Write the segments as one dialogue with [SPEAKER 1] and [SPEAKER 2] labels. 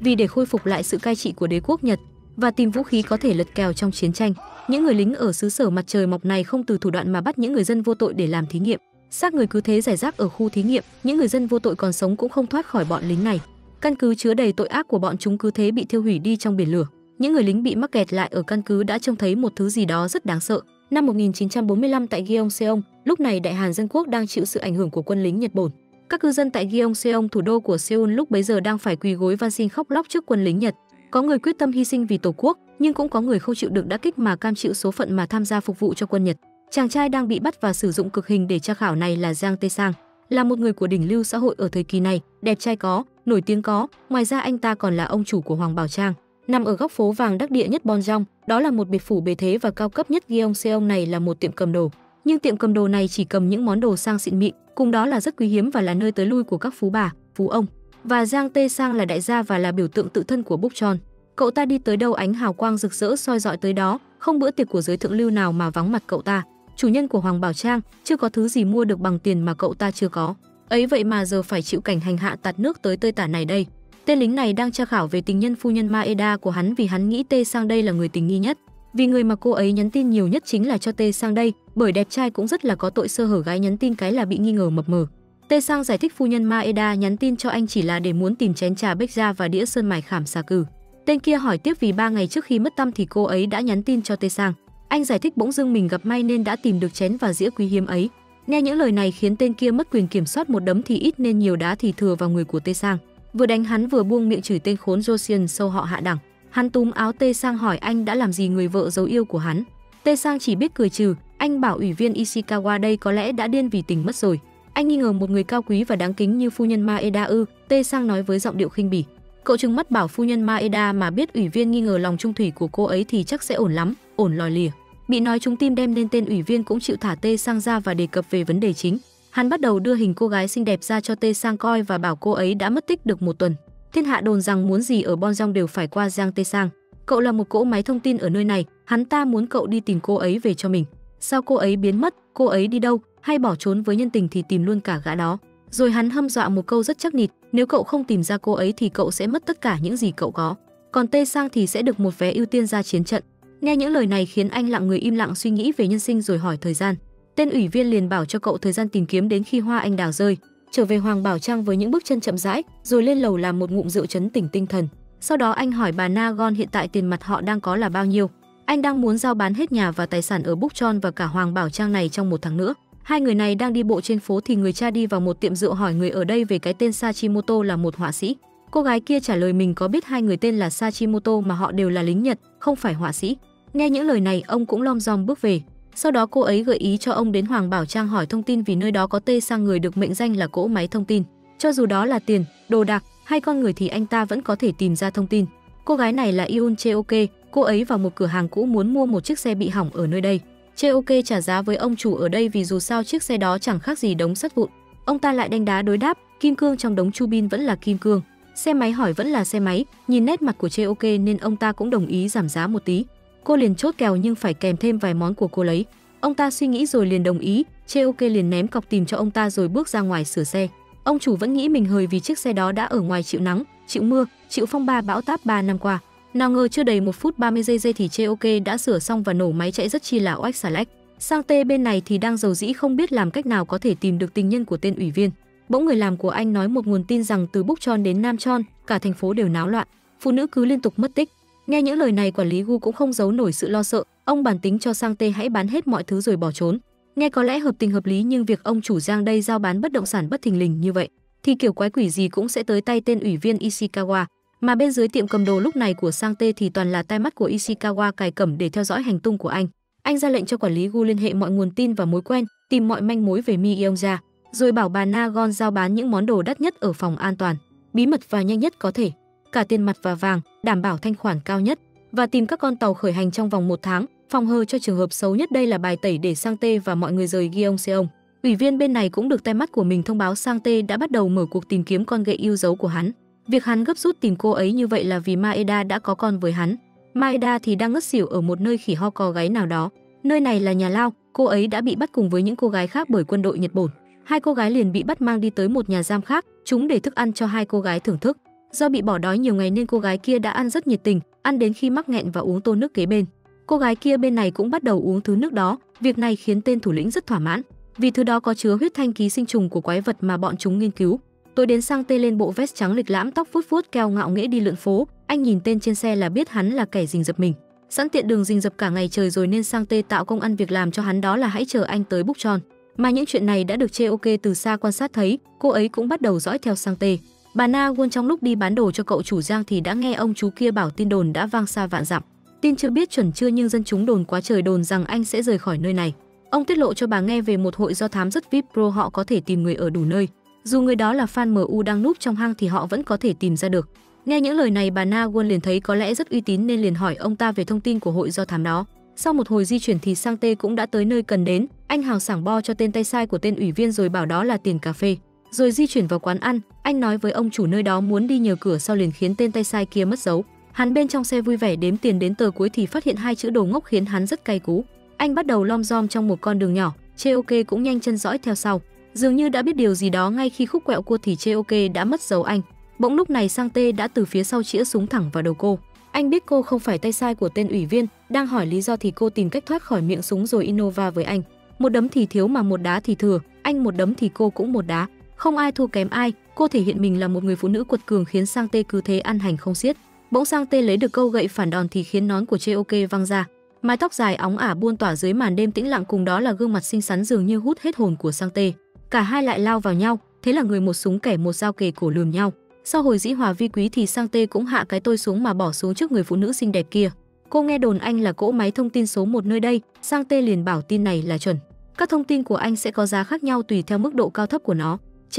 [SPEAKER 1] vì để khôi phục lại sự cai trị của đế quốc Nhật và tìm vũ khí có thể lật kèo trong chiến tranh. Những người lính ở xứ sở mặt trời mọc này không từ thủ đoạn mà bắt những người dân vô tội để làm thí nghiệm. Xác người cứ thế giải rác ở khu thí nghiệm, những người dân vô tội còn sống cũng không thoát khỏi bọn lính này. Căn cứ chứa đầy tội ác của bọn chúng cứ thế bị thiêu hủy đi trong biển lửa. Những người lính bị mắc kẹt lại ở căn cứ đã trông thấy một thứ gì đó rất đáng sợ. Năm 1945 tại Gyeongseong, lúc này Đại Hàn Dân Quốc đang chịu sự ảnh hưởng của quân lính Nhật Bản. Các cư dân tại Gyeongseong, thủ đô của Seoul lúc bấy giờ đang phải quỳ gối van xin khóc lóc trước quân lính Nhật. Có người quyết tâm hy sinh vì Tổ quốc, nhưng cũng có người không chịu được đã kích mà cam chịu số phận mà tham gia phục vụ cho quân Nhật. Chàng trai đang bị bắt và sử dụng cực hình để tra khảo này là Giang Tê Sang, là một người của đỉnh lưu xã hội ở thời kỳ này, đẹp trai có, nổi tiếng có, ngoài ra anh ta còn là ông chủ của Hoàng Bảo Trang. Nằm ở góc phố vàng đắc địa nhất Bonjong, đó là một biệt phủ bề thế và cao cấp nhất Gyeongseong này là một tiệm cầm đồ. Nhưng tiệm cầm đồ này chỉ cầm những món đồ sang xịn mịn, cùng đó là rất quý hiếm và là nơi tới lui của các phú bà, phú ông. Và Giang Tê Sang là đại gia và là biểu tượng tự thân của Búc Tròn. Cậu ta đi tới đâu ánh hào quang rực rỡ soi dọi tới đó, không bữa tiệc của giới thượng lưu nào mà vắng mặt cậu ta. Chủ nhân của Hoàng Bảo Trang chưa có thứ gì mua được bằng tiền mà cậu ta chưa có. Ấy vậy mà giờ phải chịu cảnh hành hạ tạt nước tới tơi tả này đây. Tên lính này đang tra khảo về tình nhân phu nhân Maeda của hắn vì hắn nghĩ Tê sang đây là người tình nghi nhất. Vì người mà cô ấy nhắn tin nhiều nhất chính là cho Tê sang đây, bởi đẹp trai cũng rất là có tội sơ hở gái nhắn tin cái là bị nghi ngờ mập mờ. Tê sang giải thích phu nhân Maeda nhắn tin cho anh chỉ là để muốn tìm chén trà bách ra và đĩa sơn mài khảm xà cừ. Tên kia hỏi tiếp vì ba ngày trước khi mất tâm thì cô ấy đã nhắn tin cho Tê sang. Anh giải thích bỗng dưng mình gặp may nên đã tìm được chén và dĩa quý hiếm ấy. Nghe những lời này khiến tên kia mất quyền kiểm soát một đấm thì ít nên nhiều đá thì thừa vào người của Tê sang. Vừa đánh hắn vừa buông miệng chửi tên khốn Josian sâu họ hạ đẳng. Hắn túm áo Tê Sang hỏi anh đã làm gì người vợ giấu yêu của hắn. Tê Sang chỉ biết cười trừ, anh bảo ủy viên Ishikawa đây có lẽ đã điên vì tình mất rồi. Anh nghi ngờ một người cao quý và đáng kính như phu nhân Maeda ư, Tê Sang nói với giọng điệu khinh bỉ. Cậu trừng mắt bảo phu nhân Maeda mà biết ủy viên nghi ngờ lòng trung thủy của cô ấy thì chắc sẽ ổn lắm, ổn lòi lìa. Bị nói chúng tim đem nên tên ủy viên cũng chịu thả Tê Sang ra và đề cập về vấn đề chính. Hắn bắt đầu đưa hình cô gái xinh đẹp ra cho Tê Sang coi và bảo cô ấy đã mất tích được một tuần. Thiên hạ đồn rằng muốn gì ở Bonjong đều phải qua Giang Tê Sang. Cậu là một cỗ máy thông tin ở nơi này, hắn ta muốn cậu đi tìm cô ấy về cho mình. Sao cô ấy biến mất, cô ấy đi đâu, hay bỏ trốn với nhân tình thì tìm luôn cả gã đó. Rồi hắn hâm dọa một câu rất chắc nịt, nếu cậu không tìm ra cô ấy thì cậu sẽ mất tất cả những gì cậu có. Còn Tê Sang thì sẽ được một vé ưu tiên ra chiến trận. Nghe những lời này khiến anh lặng người im lặng suy nghĩ về nhân sinh rồi hỏi thời gian. Tên ủy viên liền bảo cho cậu thời gian tìm kiếm đến khi hoa anh đào rơi, trở về Hoàng Bảo Trang với những bước chân chậm rãi, rồi lên lầu làm một ngụm rượu chấn tỉnh tinh thần. Sau đó anh hỏi bà Nagon hiện tại tiền mặt họ đang có là bao nhiêu. Anh đang muốn giao bán hết nhà và tài sản ở Búc Tròn và cả Hoàng Bảo Trang này trong một tháng nữa. Hai người này đang đi bộ trên phố thì người cha đi vào một tiệm rượu hỏi người ở đây về cái tên Sachimoto là một họa sĩ. Cô gái kia trả lời mình có biết hai người tên là Sachimoto mà họ đều là lính Nhật, không phải họa sĩ. Nghe những lời này, ông cũng lom dom bước về. Sau đó cô ấy gợi ý cho ông đến Hoàng Bảo Trang hỏi thông tin vì nơi đó có tê sang người được mệnh danh là cỗ máy thông tin. Cho dù đó là tiền, đồ đạc hay con người thì anh ta vẫn có thể tìm ra thông tin. Cô gái này là Yoon Cheoke, cô ấy vào một cửa hàng cũ muốn mua một chiếc xe bị hỏng ở nơi đây. Cheoke trả giá với ông chủ ở đây vì dù sao chiếc xe đó chẳng khác gì đống sắt vụn. Ông ta lại đánh đá đối đáp, kim cương trong đống chu bin vẫn là kim cương. Xe máy hỏi vẫn là xe máy, nhìn nét mặt của Cheoke nên ông ta cũng đồng ý giảm giá một tí. Cô liền chốt kèo nhưng phải kèm thêm vài món của cô lấy. Ông ta suy nghĩ rồi liền đồng ý, Cheoke liền ném cọc tìm cho ông ta rồi bước ra ngoài sửa xe. Ông chủ vẫn nghĩ mình hời vì chiếc xe đó đã ở ngoài chịu nắng, chịu mưa, chịu phong ba bão táp 3 năm qua. Nào ngờ chưa đầy một phút 30 giây giây thì Cheoke đã sửa xong và nổ máy chạy rất chi là oách xà lách. Sang tê bên này thì đang dầu dĩ không biết làm cách nào có thể tìm được tình nhân của tên ủy viên. Bỗng người làm của anh nói một nguồn tin rằng từ Búc Tròn đến Nam Tròn, cả thành phố đều náo loạn, phụ nữ cứ liên tục mất tích. Nghe những lời này quản lý Gu cũng không giấu nổi sự lo sợ, ông bản tính cho Sang Tê hãy bán hết mọi thứ rồi bỏ trốn. Nghe có lẽ hợp tình hợp lý nhưng việc ông chủ Giang đây giao bán bất động sản bất thình lình như vậy thì kiểu quái quỷ gì cũng sẽ tới tay tên ủy viên Ishikawa. Mà bên dưới tiệm cầm đồ lúc này của Sang Tê thì toàn là tai mắt của Ishikawa cài cẩm để theo dõi hành tung của anh. Anh ra lệnh cho quản lý Gu liên hệ mọi nguồn tin và mối quen, tìm mọi manh mối về Mi Yeongja, rồi bảo bà Nagon giao bán những món đồ đắt nhất ở phòng an toàn, bí mật và nhanh nhất có thể cả tiền mặt và vàng, đảm bảo thanh khoản cao nhất và tìm các con tàu khởi hành trong vòng một tháng, phòng hờ cho trường hợp xấu nhất đây là bài tẩy để Sang Tê và mọi người rời Gyeongseong. Ủy viên bên này cũng được tai mắt của mình thông báo Sang Tê đã bắt đầu mở cuộc tìm kiếm con gậy yêu dấu của hắn. Việc hắn gấp rút tìm cô ấy như vậy là vì Maeda đã có con với hắn. Maeda thì đang ngất xỉu ở một nơi khỉ ho cò gáy nào đó. Nơi này là nhà lao, cô ấy đã bị bắt cùng với những cô gái khác bởi quân đội Nhật Bản. Hai cô gái liền bị bắt mang đi tới một nhà giam khác, chúng để thức ăn cho hai cô gái thưởng thức. Do bị bỏ đói nhiều ngày nên cô gái kia đã ăn rất nhiệt tình, ăn đến khi mắc nghẹn và uống tô nước kế bên. Cô gái kia bên này cũng bắt đầu uống thứ nước đó, việc này khiến tên thủ lĩnh rất thỏa mãn, vì thứ đó có chứa huyết thanh ký sinh trùng của quái vật mà bọn chúng nghiên cứu. Tôi đến sang tê lên bộ vest trắng lịch lãm tóc vuốt vuốt keo ngạo nghễ đi lượn phố, anh nhìn tên trên xe là biết hắn là kẻ rình dập mình. Sẵn tiện đường rình dập cả ngày trời rồi nên sang tê tạo công ăn việc làm cho hắn đó là hãy chờ anh tới búc tròn. Mà những chuyện này đã được chê ok từ xa quan sát thấy, cô ấy cũng bắt đầu dõi theo sang tê. Bà Na Won trong lúc đi bán đồ cho cậu chủ Giang thì đã nghe ông chú kia bảo tin đồn đã vang xa vạn dặm. Tin chưa biết chuẩn chưa nhưng dân chúng đồn quá trời đồn rằng anh sẽ rời khỏi nơi này. Ông tiết lộ cho bà nghe về một hội do thám rất VIP pro họ có thể tìm người ở đủ nơi. Dù người đó là fan MU đang núp trong hang thì họ vẫn có thể tìm ra được. Nghe những lời này bà Na Won liền thấy có lẽ rất uy tín nên liền hỏi ông ta về thông tin của hội do thám đó. Sau một hồi di chuyển thì Sang Tê cũng đã tới nơi cần đến, anh hào sảng bo cho tên tay sai của tên ủy viên rồi bảo đó là tiền cà phê. Rồi di chuyển vào quán ăn, anh nói với ông chủ nơi đó muốn đi nhờ cửa sau liền khiến tên tay sai kia mất dấu. Hắn bên trong xe vui vẻ đếm tiền đến tờ cuối thì phát hiện hai chữ đồ ngốc khiến hắn rất cay cú. Anh bắt đầu lom rom trong một con đường nhỏ, Chê Ok cũng nhanh chân dõi theo sau. Dường như đã biết điều gì đó ngay khi khúc quẹo cua thì Chê Ok đã mất dấu anh. Bỗng lúc này Sang Tê đã từ phía sau chĩa súng thẳng vào đầu cô. Anh biết cô không phải tay sai của tên ủy viên, đang hỏi lý do thì cô tìm cách thoát khỏi miệng súng rồi Innova với anh. Một đấm thì thiếu mà một đá thì thừa, anh một đấm thì cô cũng một đá. Không ai thua kém ai, cô thể hiện mình là một người phụ nữ quật cường khiến Sang Tê cứ thế ăn hành không xiết. Bỗng Sang Tê lấy được câu gậy phản đòn thì khiến nón của Chê Ok văng ra. Mái tóc dài óng ả buôn tỏa dưới màn đêm tĩnh lặng cùng đó là gương mặt xinh xắn dường như hút hết hồn của Sang Tê. Cả hai lại lao vào nhau, thế là người một súng kẻ một dao kề cổ lườm nhau. Sau hồi dĩ hòa vi quý thì Sang Tê cũng hạ cái tôi xuống mà bỏ xuống trước người phụ nữ xinh đẹp kia. Cô nghe đồn anh là cỗ máy thông tin số một nơi đây, Sang Tê liền bảo tin này là chuẩn. Các thông tin của anh sẽ có giá khác nhau tùy theo mức độ cao thấp của nó.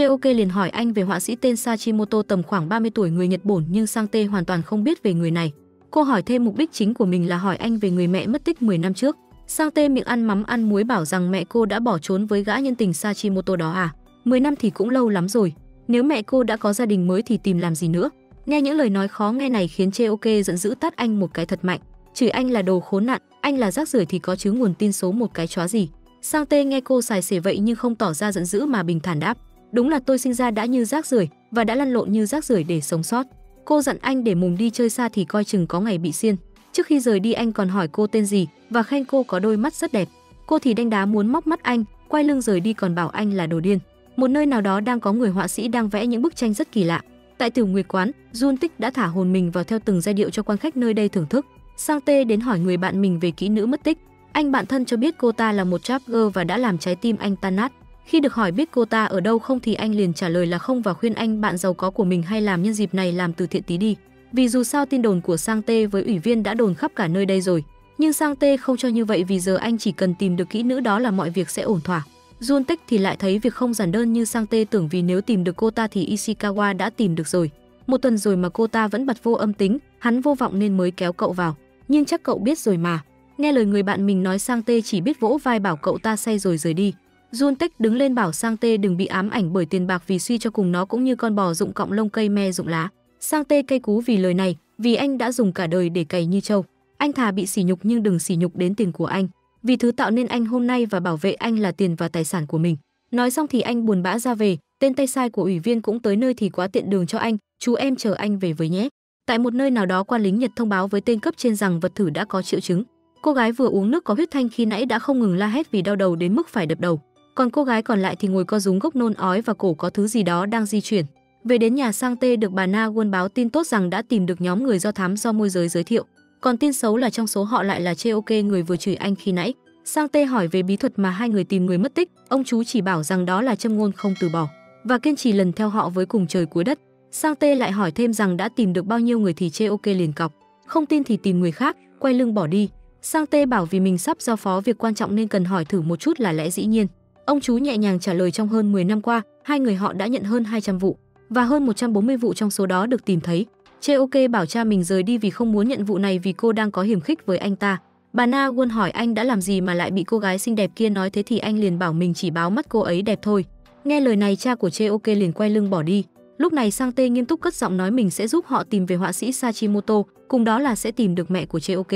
[SPEAKER 1] Ok liền hỏi anh về họa sĩ tên Sachimoto tầm khoảng 30 tuổi người Nhật Bản nhưng Sang Tê hoàn toàn không biết về người này. Cô hỏi thêm mục đích chính của mình là hỏi anh về người mẹ mất tích 10 năm trước. Sang Tê miệng ăn mắm ăn muối bảo rằng mẹ cô đã bỏ trốn với gã nhân tình Sachimoto đó à. 10 năm thì cũng lâu lắm rồi, nếu mẹ cô đã có gia đình mới thì tìm làm gì nữa. Nghe những lời nói khó nghe này khiến Che Ok giận dữ tát anh một cái thật mạnh. Chửi anh là đồ khốn nạn, anh là rác rưởi thì có chứ nguồn tin số một cái chóa gì. Sang Tê nghe cô xài xể vậy nhưng không tỏ ra giận dữ mà bình thản đáp. Đúng là tôi sinh ra đã như rác rưởi và đã lăn lộn như rác rưởi để sống sót. Cô dặn anh để mùng đi chơi xa thì coi chừng có ngày bị xiên. Trước khi rời đi anh còn hỏi cô tên gì và khen cô có đôi mắt rất đẹp. Cô thì đánh đá muốn móc mắt anh, quay lưng rời đi còn bảo anh là đồ điên. Một nơi nào đó đang có người họa sĩ đang vẽ những bức tranh rất kỳ lạ. Tại tiểu nguyệt quán, Jun Tích đã thả hồn mình vào theo từng giai điệu cho quan khách nơi đây thưởng thức. Sang Tê đến hỏi người bạn mình về kỹ nữ mất tích. Anh bạn thân cho biết cô ta là một trap girl và đã làm trái tim anh tan nát. Khi được hỏi biết cô ta ở đâu không thì anh liền trả lời là không và khuyên anh bạn giàu có của mình hay làm nhân dịp này làm từ thiện tí đi. Vì dù sao tin đồn của Sang Tê với ủy viên đã đồn khắp cả nơi đây rồi. Nhưng Sang Tê không cho như vậy vì giờ anh chỉ cần tìm được kỹ nữ đó là mọi việc sẽ ổn thỏa. Jun Tích thì lại thấy việc không giản đơn như Sang Tê tưởng vì nếu tìm được cô ta thì Ishikawa đã tìm được rồi. Một tuần rồi mà cô ta vẫn bật vô âm tính, hắn vô vọng nên mới kéo cậu vào. Nhưng chắc cậu biết rồi mà. Nghe lời người bạn mình nói Sang Tê chỉ biết vỗ vai bảo cậu ta say rồi rời đi. Jun Tích đứng lên bảo Sang Tê đừng bị ám ảnh bởi tiền bạc vì suy cho cùng nó cũng như con bò dụng cọng lông cây me dụng lá. Sang Tê cây cú vì lời này, vì anh đã dùng cả đời để cày như trâu. Anh thà bị sỉ nhục nhưng đừng sỉ nhục đến tiền của anh. Vì thứ tạo nên anh hôm nay và bảo vệ anh là tiền và tài sản của mình. Nói xong thì anh buồn bã ra về, tên tay sai của ủy viên cũng tới nơi thì quá tiện đường cho anh, chú em chờ anh về với nhé. Tại một nơi nào đó quan lính Nhật thông báo với tên cấp trên rằng vật thử đã có triệu chứng. Cô gái vừa uống nước có huyết thanh khi nãy đã không ngừng la hét vì đau đầu đến mức phải đập đầu. Còn cô gái còn lại thì ngồi co rúm gốc nôn ói và cổ có thứ gì đó đang di chuyển. Về đến nhà sang tê được bà Na Won báo tin tốt rằng đã tìm được nhóm người do thám do môi giới giới thiệu. Còn tin xấu là trong số họ lại là Chê Ok người vừa chửi anh khi nãy. Sang Tê hỏi về bí thuật mà hai người tìm người mất tích, ông chú chỉ bảo rằng đó là châm ngôn không từ bỏ và kiên trì lần theo họ với cùng trời cuối đất. Sang Tê lại hỏi thêm rằng đã tìm được bao nhiêu người thì Chê Ok liền cọc, không tin thì tìm người khác, quay lưng bỏ đi. Sang Tê bảo vì mình sắp giao phó việc quan trọng nên cần hỏi thử một chút là lẽ dĩ nhiên. Ông chú nhẹ nhàng trả lời trong hơn 10 năm qua, hai người họ đã nhận hơn 200 vụ và hơn 140 vụ trong số đó được tìm thấy. Che Ok bảo cha mình rời đi vì không muốn nhận vụ này vì cô đang có hiểm khích với anh ta. Bà Na Won hỏi anh đã làm gì mà lại bị cô gái xinh đẹp kia nói thế thì anh liền bảo mình chỉ báo mắt cô ấy đẹp thôi. Nghe lời này cha của Che Ok liền quay lưng bỏ đi. Lúc này Sang Tê nghiêm túc cất giọng nói mình sẽ giúp họ tìm về họa sĩ Sachimoto, cùng đó là sẽ tìm được mẹ của Che Ok.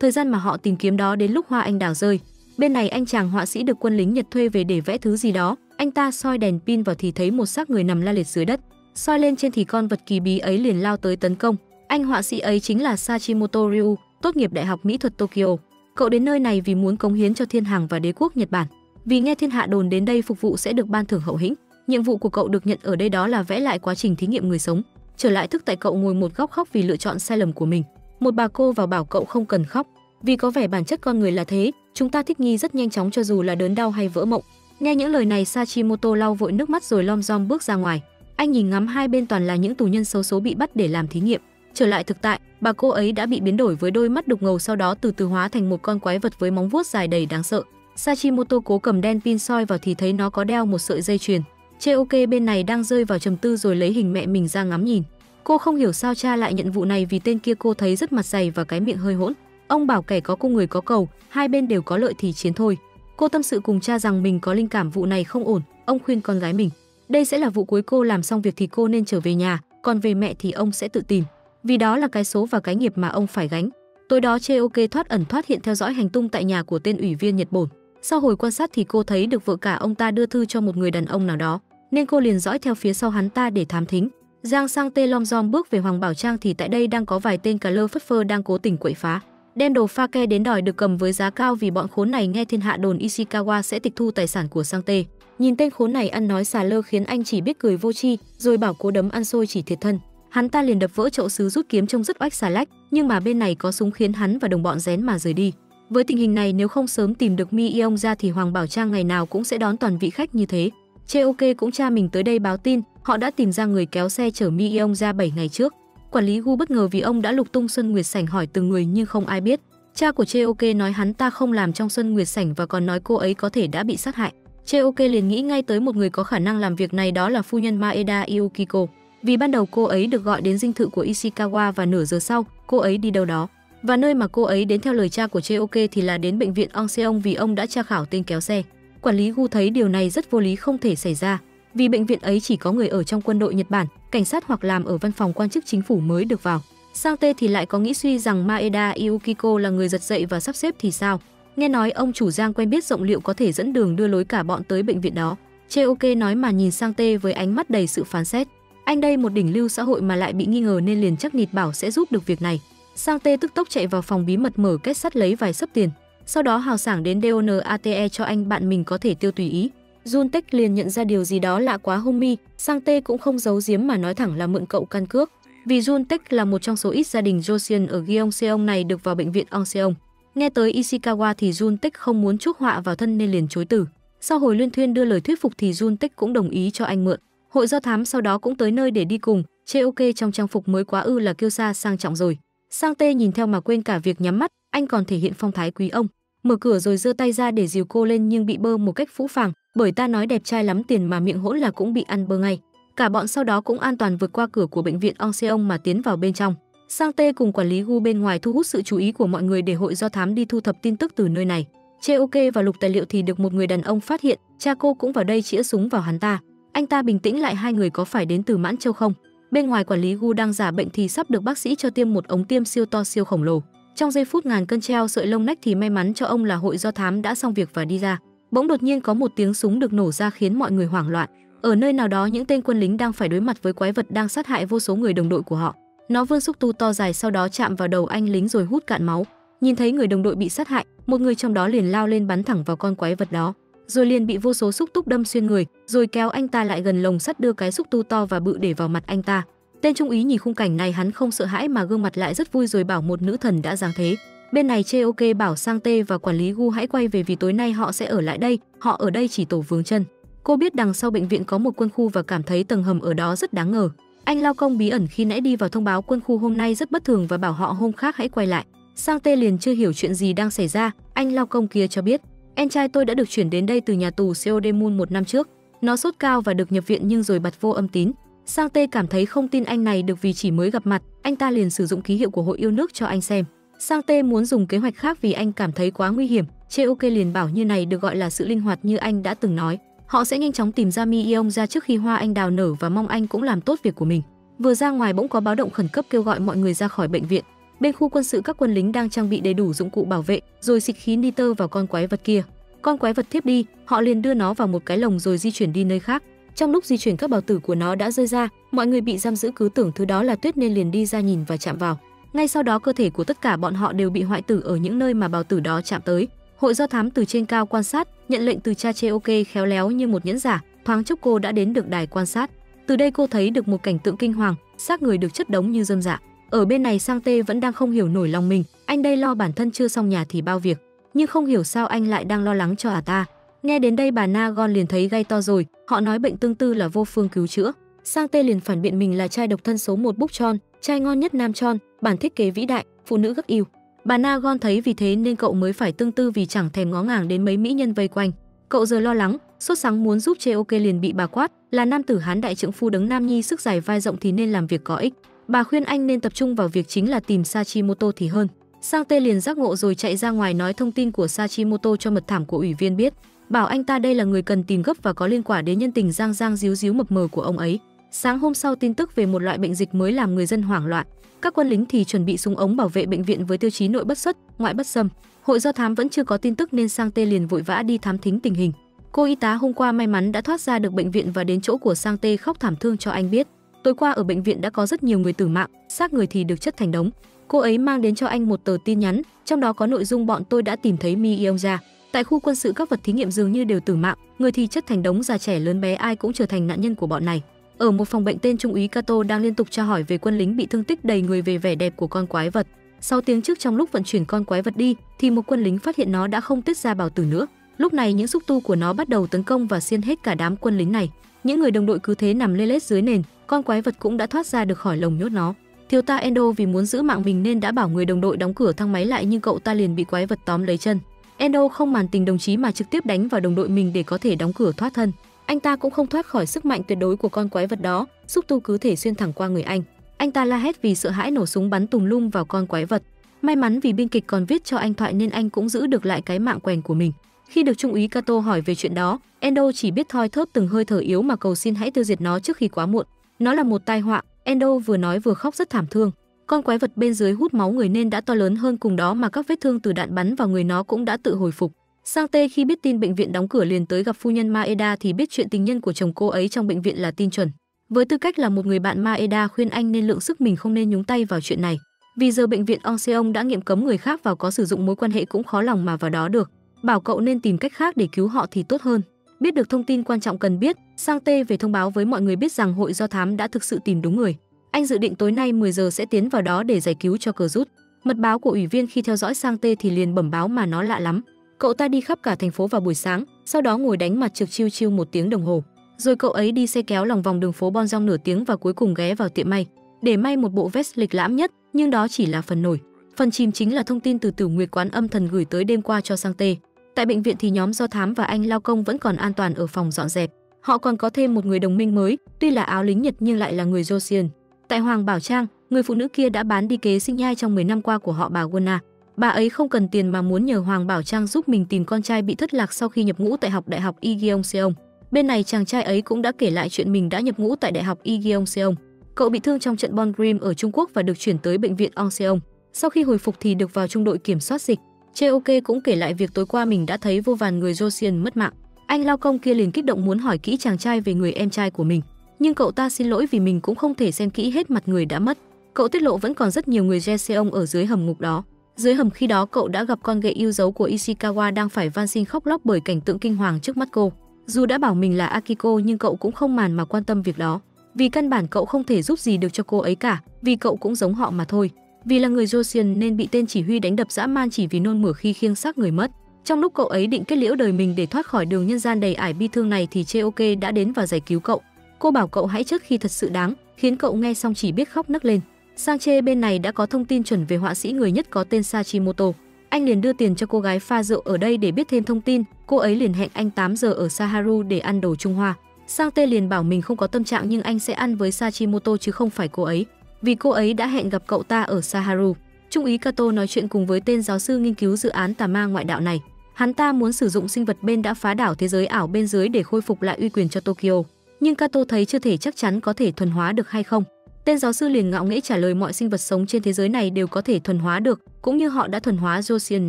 [SPEAKER 1] Thời gian mà họ tìm kiếm đó đến lúc hoa anh đào rơi. Bên này anh chàng họa sĩ được quân lính Nhật thuê về để vẽ thứ gì đó, anh ta soi đèn pin vào thì thấy một xác người nằm la liệt dưới đất soi lên trên thì con vật kỳ bí ấy liền lao tới tấn công. Anh họa sĩ ấy chính là Sachimoto Ryu, tốt nghiệp Đại học Mỹ thuật Tokyo. Cậu đến nơi này vì muốn cống hiến cho thiên hàng và đế quốc Nhật Bản. Vì nghe thiên hạ đồn đến đây phục vụ sẽ được ban thưởng hậu hĩnh, nhiệm vụ của cậu được nhận ở đây đó là vẽ lại quá trình thí nghiệm người sống. Trở lại thức tại cậu ngồi một góc khóc vì lựa chọn sai lầm của mình. Một bà cô vào bảo cậu không cần khóc, vì có vẻ bản chất con người là thế, chúng ta thích nghi rất nhanh chóng cho dù là đớn đau hay vỡ mộng. Nghe những lời này Sachimoto lau vội nước mắt rồi lom rom bước ra ngoài. Anh nhìn ngắm hai bên toàn là những tù nhân xấu số bị bắt để làm thí nghiệm. Trở lại thực tại, bà cô ấy đã bị biến đổi với đôi mắt đục ngầu sau đó từ từ hóa thành một con quái vật với móng vuốt dài đầy đáng sợ. Sachimoto cố cầm đen pin soi vào thì thấy nó có đeo một sợi dây chuyền. Cheoke bên này đang rơi vào trầm tư rồi lấy hình mẹ mình ra ngắm nhìn. Cô không hiểu sao cha lại nhận vụ này vì tên kia cô thấy rất mặt dày và cái miệng hơi hỗn. Ông bảo kẻ có cung người có cầu, hai bên đều có lợi thì chiến thôi. Cô tâm sự cùng cha rằng mình có linh cảm vụ này không ổn, ông khuyên con gái mình. Đây sẽ là vụ cuối cô làm xong việc thì cô nên trở về nhà, còn về mẹ thì ông sẽ tự tìm. Vì đó là cái số và cái nghiệp mà ông phải gánh. Tối đó Cheoke thoát ẩn thoát hiện theo dõi hành tung tại nhà của tên ủy viên Nhật Bổn. Sau hồi quan sát thì cô thấy được vợ cả ông ta đưa thư cho một người đàn ông nào đó, nên cô liền dõi theo phía sau hắn ta để thám thính. Giang sang tê lom dom bước về Hoàng Bảo Trang thì tại đây đang có vài tên cà lơ phất phơ đang cố tình quậy phá. Đem đồ pha ke đến đòi được cầm với giá cao vì bọn khốn này nghe thiên hạ đồn Ishikawa sẽ tịch thu tài sản của sang tê. Nhìn tên khốn này ăn nói xà lơ khiến anh chỉ biết cười vô chi, rồi bảo cố đấm ăn xôi chỉ thiệt thân. Hắn ta liền đập vỡ chậu sứ rút kiếm trông rất oách xà lách, nhưng mà bên này có súng khiến hắn và đồng bọn rén mà rời đi. Với tình hình này nếu không sớm tìm được Mi Yong ra thì Hoàng Bảo Trang ngày nào cũng sẽ đón toàn vị khách như thế. Cheoke cũng cha mình tới đây báo tin, họ đã tìm ra người kéo xe chở Mi Yong ra 7 ngày trước. Quản lý Gu bất ngờ vì ông đã lục tung Xuân Nguyệt Sảnh hỏi từng người nhưng không ai biết. Cha của Cheoke nói hắn ta không làm trong Xuân Nguyệt Sảnh và còn nói cô ấy có thể đã bị sát hại. Cheoke liền nghĩ ngay tới một người có khả năng làm việc này đó là phu nhân Maeda Yukiko. Vì ban đầu cô ấy được gọi đến dinh thự của Ishikawa và nửa giờ sau, cô ấy đi đâu đó. Và nơi mà cô ấy đến theo lời cha của Cheoke thì là đến bệnh viện Onseong vì ông đã tra khảo tên kéo xe. Quản lý Gu thấy điều này rất vô lý không thể xảy ra, vì bệnh viện ấy chỉ có người ở trong quân đội Nhật Bản, cảnh sát hoặc làm ở văn phòng quan chức chính phủ mới được vào. Sang Tê thì lại có nghĩ suy rằng Maeda Yukiko là người giật dậy và sắp xếp thì sao? Nghe nói ông chủ Giang quen biết rộng liệu có thể dẫn đường đưa lối cả bọn tới bệnh viện đó. Cheoke nói mà nhìn sang Tê với ánh mắt đầy sự phán xét. Anh đây một đỉnh lưu xã hội mà lại bị nghi ngờ nên liền chắc nịt bảo sẽ giúp được việc này. Sang Tê tức tốc chạy vào phòng bí mật mở kết sắt lấy vài sấp tiền. Sau đó hào sảng đến DONATE cho anh bạn mình có thể tiêu tùy ý. Jun Tech liền nhận ra điều gì đó lạ quá hung mi, Sang Tê cũng không giấu giếm mà nói thẳng là mượn cậu căn cước. Vì Jun Tech là một trong số ít gia đình Joseon ở Gyeongseong này được vào bệnh viện Onseong. Nghe tới Ishikawa thì Jun Tích không muốn chuốc họa vào thân nên liền chối từ. Sau hồi Luyên Thuyên đưa lời thuyết phục thì Jun Tích cũng đồng ý cho anh mượn. Hội do thám sau đó cũng tới nơi để đi cùng, chê ok trong trang phục mới quá ư là kêu xa sang trọng rồi. Sang tê nhìn theo mà quên cả việc nhắm mắt, anh còn thể hiện phong thái quý ông. Mở cửa rồi giơ tay ra để dìu cô lên nhưng bị bơ một cách phũ phàng, bởi ta nói đẹp trai lắm tiền mà miệng hỗn là cũng bị ăn bơ ngay. Cả bọn sau đó cũng an toàn vượt qua cửa của bệnh viện Onseong mà tiến vào bên trong. Sang tê cùng quản lý Gu bên ngoài thu hút sự chú ý của mọi người để hội do thám đi thu thập tin tức từ nơi này. Chê ok và lục tài liệu thì được một người đàn ông phát hiện, cha cô cũng vào đây chĩa súng vào hắn ta. Anh ta bình tĩnh lại hai người có phải đến từ Mãn Châu không? Bên ngoài quản lý Gu đang giả bệnh thì sắp được bác sĩ cho tiêm một ống tiêm siêu to siêu khổng lồ. Trong giây phút ngàn cân treo sợi lông nách thì may mắn cho ông là hội do thám đã xong việc và đi ra. Bỗng đột nhiên có một tiếng súng được nổ ra khiến mọi người hoảng loạn. Ở nơi nào đó những tên quân lính đang phải đối mặt với quái vật đang sát hại vô số người đồng đội của họ. Nó vươn xúc tu to dài sau đó chạm vào đầu anh lính rồi hút cạn máu. Nhìn thấy người đồng đội bị sát hại, một người trong đó liền lao lên bắn thẳng vào con quái vật đó rồi liền bị vô số xúc túc đâm xuyên người, rồi kéo anh ta lại gần lồng sắt đưa cái xúc tu to và bự để vào mặt anh ta. Tên trung úy nhìn khung cảnh này hắn không sợ hãi mà gương mặt lại rất vui rồi bảo một nữ thần đã giáng thế. Bên này chê ok bảo sang tê và quản lý gu hãy quay về vì tối nay họ sẽ ở lại đây, họ ở đây chỉ tổ vướng chân. Cô biết đằng sau bệnh viện có một quân khu và cảm thấy tầng hầm ở đó rất đáng ngờ. Anh lao công bí ẩn khi nãy đi vào thông báo quân khu hôm nay rất bất thường và bảo họ hôm khác hãy quay lại. Sang tê liền chưa hiểu chuyện gì đang xảy ra, anh lao công kia cho biết Em trai tôi đã được chuyển đến đây từ nhà tù Seodemun một năm trước. Nó sốt cao và được nhập viện nhưng rồi bật vô âm tín. Sang Tê cảm thấy không tin anh này được vì chỉ mới gặp mặt, anh ta liền sử dụng ký hiệu của hội yêu nước cho anh xem. Sang Tê muốn dùng kế hoạch khác vì anh cảm thấy quá nguy hiểm. Chê ok liền bảo như này được gọi là sự linh hoạt như anh đã từng nói. Họ sẽ nhanh chóng tìm ra Mi Yeong ra trước khi hoa anh đào nở và mong anh cũng làm tốt việc của mình. Vừa ra ngoài bỗng có báo động khẩn cấp kêu gọi mọi người ra khỏi bệnh viện. Bên khu quân sự các quân lính đang trang bị đầy đủ dụng cụ bảo vệ, rồi xịt khí nitơ vào con quái vật kia. Con quái vật thiếp đi, họ liền đưa nó vào một cái lồng rồi di chuyển đi nơi khác. Trong lúc di chuyển các bào tử của nó đã rơi ra, mọi người bị giam giữ cứ tưởng thứ đó là tuyết nên liền đi ra nhìn và chạm vào. Ngay sau đó cơ thể của tất cả bọn họ đều bị hoại tử ở những nơi mà bào tử đó chạm tới. Hội do thám từ trên cao quan sát, nhận lệnh từ cha Cheoke khéo léo như một nhẫn giả, thoáng chốc cô đã đến được đài quan sát. Từ đây cô thấy được một cảnh tượng kinh hoàng, xác người được chất đống như dơm dạ. Ở bên này Sang Tê vẫn đang không hiểu nổi lòng mình, anh đây lo bản thân chưa xong nhà thì bao việc, nhưng không hiểu sao anh lại đang lo lắng cho à ta. Nghe đến đây bà Nagon liền thấy gay to rồi, họ nói bệnh tương tư là vô phương cứu chữa. Sang Tê liền phản biện mình là trai độc thân số một Búc Tròn, trai ngon nhất Nam Tròn, bản thiết kế vĩ đại, phụ nữ gấp yêu. Bà Nagon thấy vì thế nên cậu mới phải tương tư vì chẳng thèm ngó ngàng đến mấy mỹ nhân vây quanh. Cậu giờ lo lắng, sốt sắng muốn giúp Cheoke liền bị bà quát, là nam tử hán đại trưởng phu đấng nam nhi sức dài vai rộng thì nên làm việc có ích. Bà khuyên anh nên tập trung vào việc chính là tìm Sachimoto thì hơn. Sang Tê liền giác ngộ rồi chạy ra ngoài nói thông tin của Sachimoto cho mật thảm của ủy viên biết, bảo anh ta đây là người cần tìm gấp và có liên quan đến nhân tình giang giang díu díu mập mờ của ông ấy. Sáng hôm sau tin tức về một loại bệnh dịch mới làm người dân hoảng loạn. Các quân lính thì chuẩn bị súng ống bảo vệ bệnh viện với tiêu chí nội bất xuất, ngoại bất xâm. Hội do thám vẫn chưa có tin tức nên Sang Tê liền vội vã đi thám thính tình hình. Cô y tá hôm qua may mắn đã thoát ra được bệnh viện và đến chỗ của Sang Tê khóc thảm thương cho anh biết. Tối qua ở bệnh viện đã có rất nhiều người tử mạng, xác người thì được chất thành đống. Cô ấy mang đến cho anh một tờ tin nhắn, trong đó có nội dung bọn tôi đã tìm thấy Mi Yeongja. Tại khu quân sự các vật thí nghiệm dường như đều tử mạng, người thì chất thành đống già trẻ lớn bé ai cũng trở thành nạn nhân của bọn này. Ở một phòng bệnh tên trung úy Kato đang liên tục tra hỏi về quân lính bị thương tích đầy người về vẻ đẹp của con quái vật. Sau tiếng trước trong lúc vận chuyển con quái vật đi, thì một quân lính phát hiện nó đã không tiết ra bào tử nữa. Lúc này những xúc tu của nó bắt đầu tấn công và xiên hết cả đám quân lính này. Những người đồng đội cứ thế nằm lê lết dưới nền, con quái vật cũng đã thoát ra được khỏi lồng nhốt nó. Thiếu ta Endo vì muốn giữ mạng mình nên đã bảo người đồng đội đóng cửa thang máy lại nhưng cậu ta liền bị quái vật tóm lấy chân. Endo không màn tình đồng chí mà trực tiếp đánh vào đồng đội mình để có thể đóng cửa thoát thân. Anh ta cũng không thoát khỏi sức mạnh tuyệt đối của con quái vật đó, xúc tu cứ thể xuyên thẳng qua người anh. Anh ta la hét vì sợ hãi nổ súng bắn tùm lum vào con quái vật. May mắn vì biên kịch còn viết cho anh thoại nên anh cũng giữ được lại cái mạng quèn của mình. Khi được trung úy Kato hỏi về chuyện đó, Endo chỉ biết thoi thóp từng hơi thở yếu mà cầu xin hãy tiêu diệt nó trước khi quá muộn. Nó là một tai họa, Endo vừa nói vừa khóc rất thảm thương. Con quái vật bên dưới hút máu người nên đã to lớn hơn cùng đó mà các vết thương từ đạn bắn vào người nó cũng đã tự hồi phục. Sang Tê khi biết tin bệnh viện đóng cửa liền tới gặp phu nhân Maeda thì biết chuyện tình nhân của chồng cô ấy trong bệnh viện là tin chuẩn. Với tư cách là một người bạn Maeda khuyên anh nên lượng sức mình không nên nhúng tay vào chuyện này. Vì giờ bệnh viện Onseong đã nghiệm cấm người khác vào có sử dụng mối quan hệ cũng khó lòng mà vào đó được. Bảo cậu nên tìm cách khác để cứu họ thì tốt hơn. Biết được thông tin quan trọng cần biết, Sang Tê về thông báo với mọi người biết rằng hội do thám đã thực sự tìm đúng người. Anh dự định tối nay 10 giờ sẽ tiến vào đó để giải cứu cho cờ rút. Mật báo của ủy viên khi theo dõi Sang Tê thì liền bẩm báo mà nó lạ lắm. Cậu ta đi khắp cả thành phố vào buổi sáng, sau đó ngồi đánh mặt trực chiêu chiêu một tiếng đồng hồ. Rồi cậu ấy đi xe kéo lòng vòng đường phố Bon Rong nửa tiếng và cuối cùng ghé vào tiệm may để may một bộ vest lịch lãm nhất, nhưng đó chỉ là phần nổi. Phần chìm chính là thông tin từ Tử Nguyệt quán âm thần gửi tới đêm qua cho Sang Tê. Tại bệnh viện thì nhóm do thám và anh lao công vẫn còn an toàn ở phòng dọn dẹp. Họ còn có thêm một người đồng minh mới, tuy là áo lính Nhật nhưng lại là người Josian. Tại Hoàng Bảo Trang, người phụ nữ kia đã bán đi kế sinh nhai trong 10 năm qua của họ bà Wona. Bà ấy không cần tiền mà muốn nhờ Hoàng Bảo Trang giúp mình tìm con trai bị thất lạc sau khi nhập ngũ tại học Đại học Igyeongseong. Bên này chàng trai ấy cũng đã kể lại chuyện mình đã nhập ngũ tại Đại học Igyeongseong. Cậu bị thương trong trận Bon Grim ở Trung Quốc và được chuyển tới bệnh viện Onseong. Sau khi hồi phục thì được vào trung đội kiểm soát dịch. Cheoke cũng kể lại việc tối qua mình đã thấy vô vàn người Josian mất mạng. Anh lao công kia liền kích động muốn hỏi kỹ chàng trai về người em trai của mình, nhưng cậu ta xin lỗi vì mình cũng không thể xem kỹ hết mặt người đã mất. Cậu tiết lộ vẫn còn rất nhiều người Jeseong ở dưới hầm ngục đó. Dưới hầm khi đó cậu đã gặp con ghệ yêu dấu của Ishikawa đang phải van xin khóc lóc bởi cảnh tượng kinh hoàng trước mắt cô. Dù đã bảo mình là Akiko nhưng cậu cũng không màn mà quan tâm việc đó. Vì căn bản cậu không thể giúp gì được cho cô ấy cả, vì cậu cũng giống họ mà thôi. Vì là người Josian nên bị tên chỉ huy đánh đập dã man chỉ vì nôn mửa khi khiêng xác người mất. Trong lúc cậu ấy định kết liễu đời mình để thoát khỏi đường nhân gian đầy ải bi thương này thì Cheoke đã đến và giải cứu cậu. Cô bảo cậu hãy trước khi thật sự đáng, khiến cậu nghe xong chỉ biết khóc nấc lên. Sang Che bên này đã có thông tin chuẩn về họa sĩ người nhất có tên Sachimoto. Anh liền đưa tiền cho cô gái pha rượu ở đây để biết thêm thông tin, cô ấy liền hẹn anh 8 giờ ở Saharu để ăn đồ Trung Hoa. Sang Tê liền bảo mình không có tâm trạng nhưng anh sẽ ăn với Sachimoto chứ không phải cô ấy, vì cô ấy đã hẹn gặp cậu ta ở Saharu. Trung úy Kato nói chuyện cùng với tên giáo sư nghiên cứu dự án tà ma ngoại đạo này. Hắn ta muốn sử dụng sinh vật bên đã phá đảo thế giới ảo bên dưới để khôi phục lại uy quyền cho Tokyo. Nhưng Kato thấy chưa thể chắc chắn có thể thuần hóa được hay không. Tên giáo sư liền ngạo nghễ trả lời mọi sinh vật sống trên thế giới này đều có thể thuần hóa được, cũng như họ đã thuần hóa Josian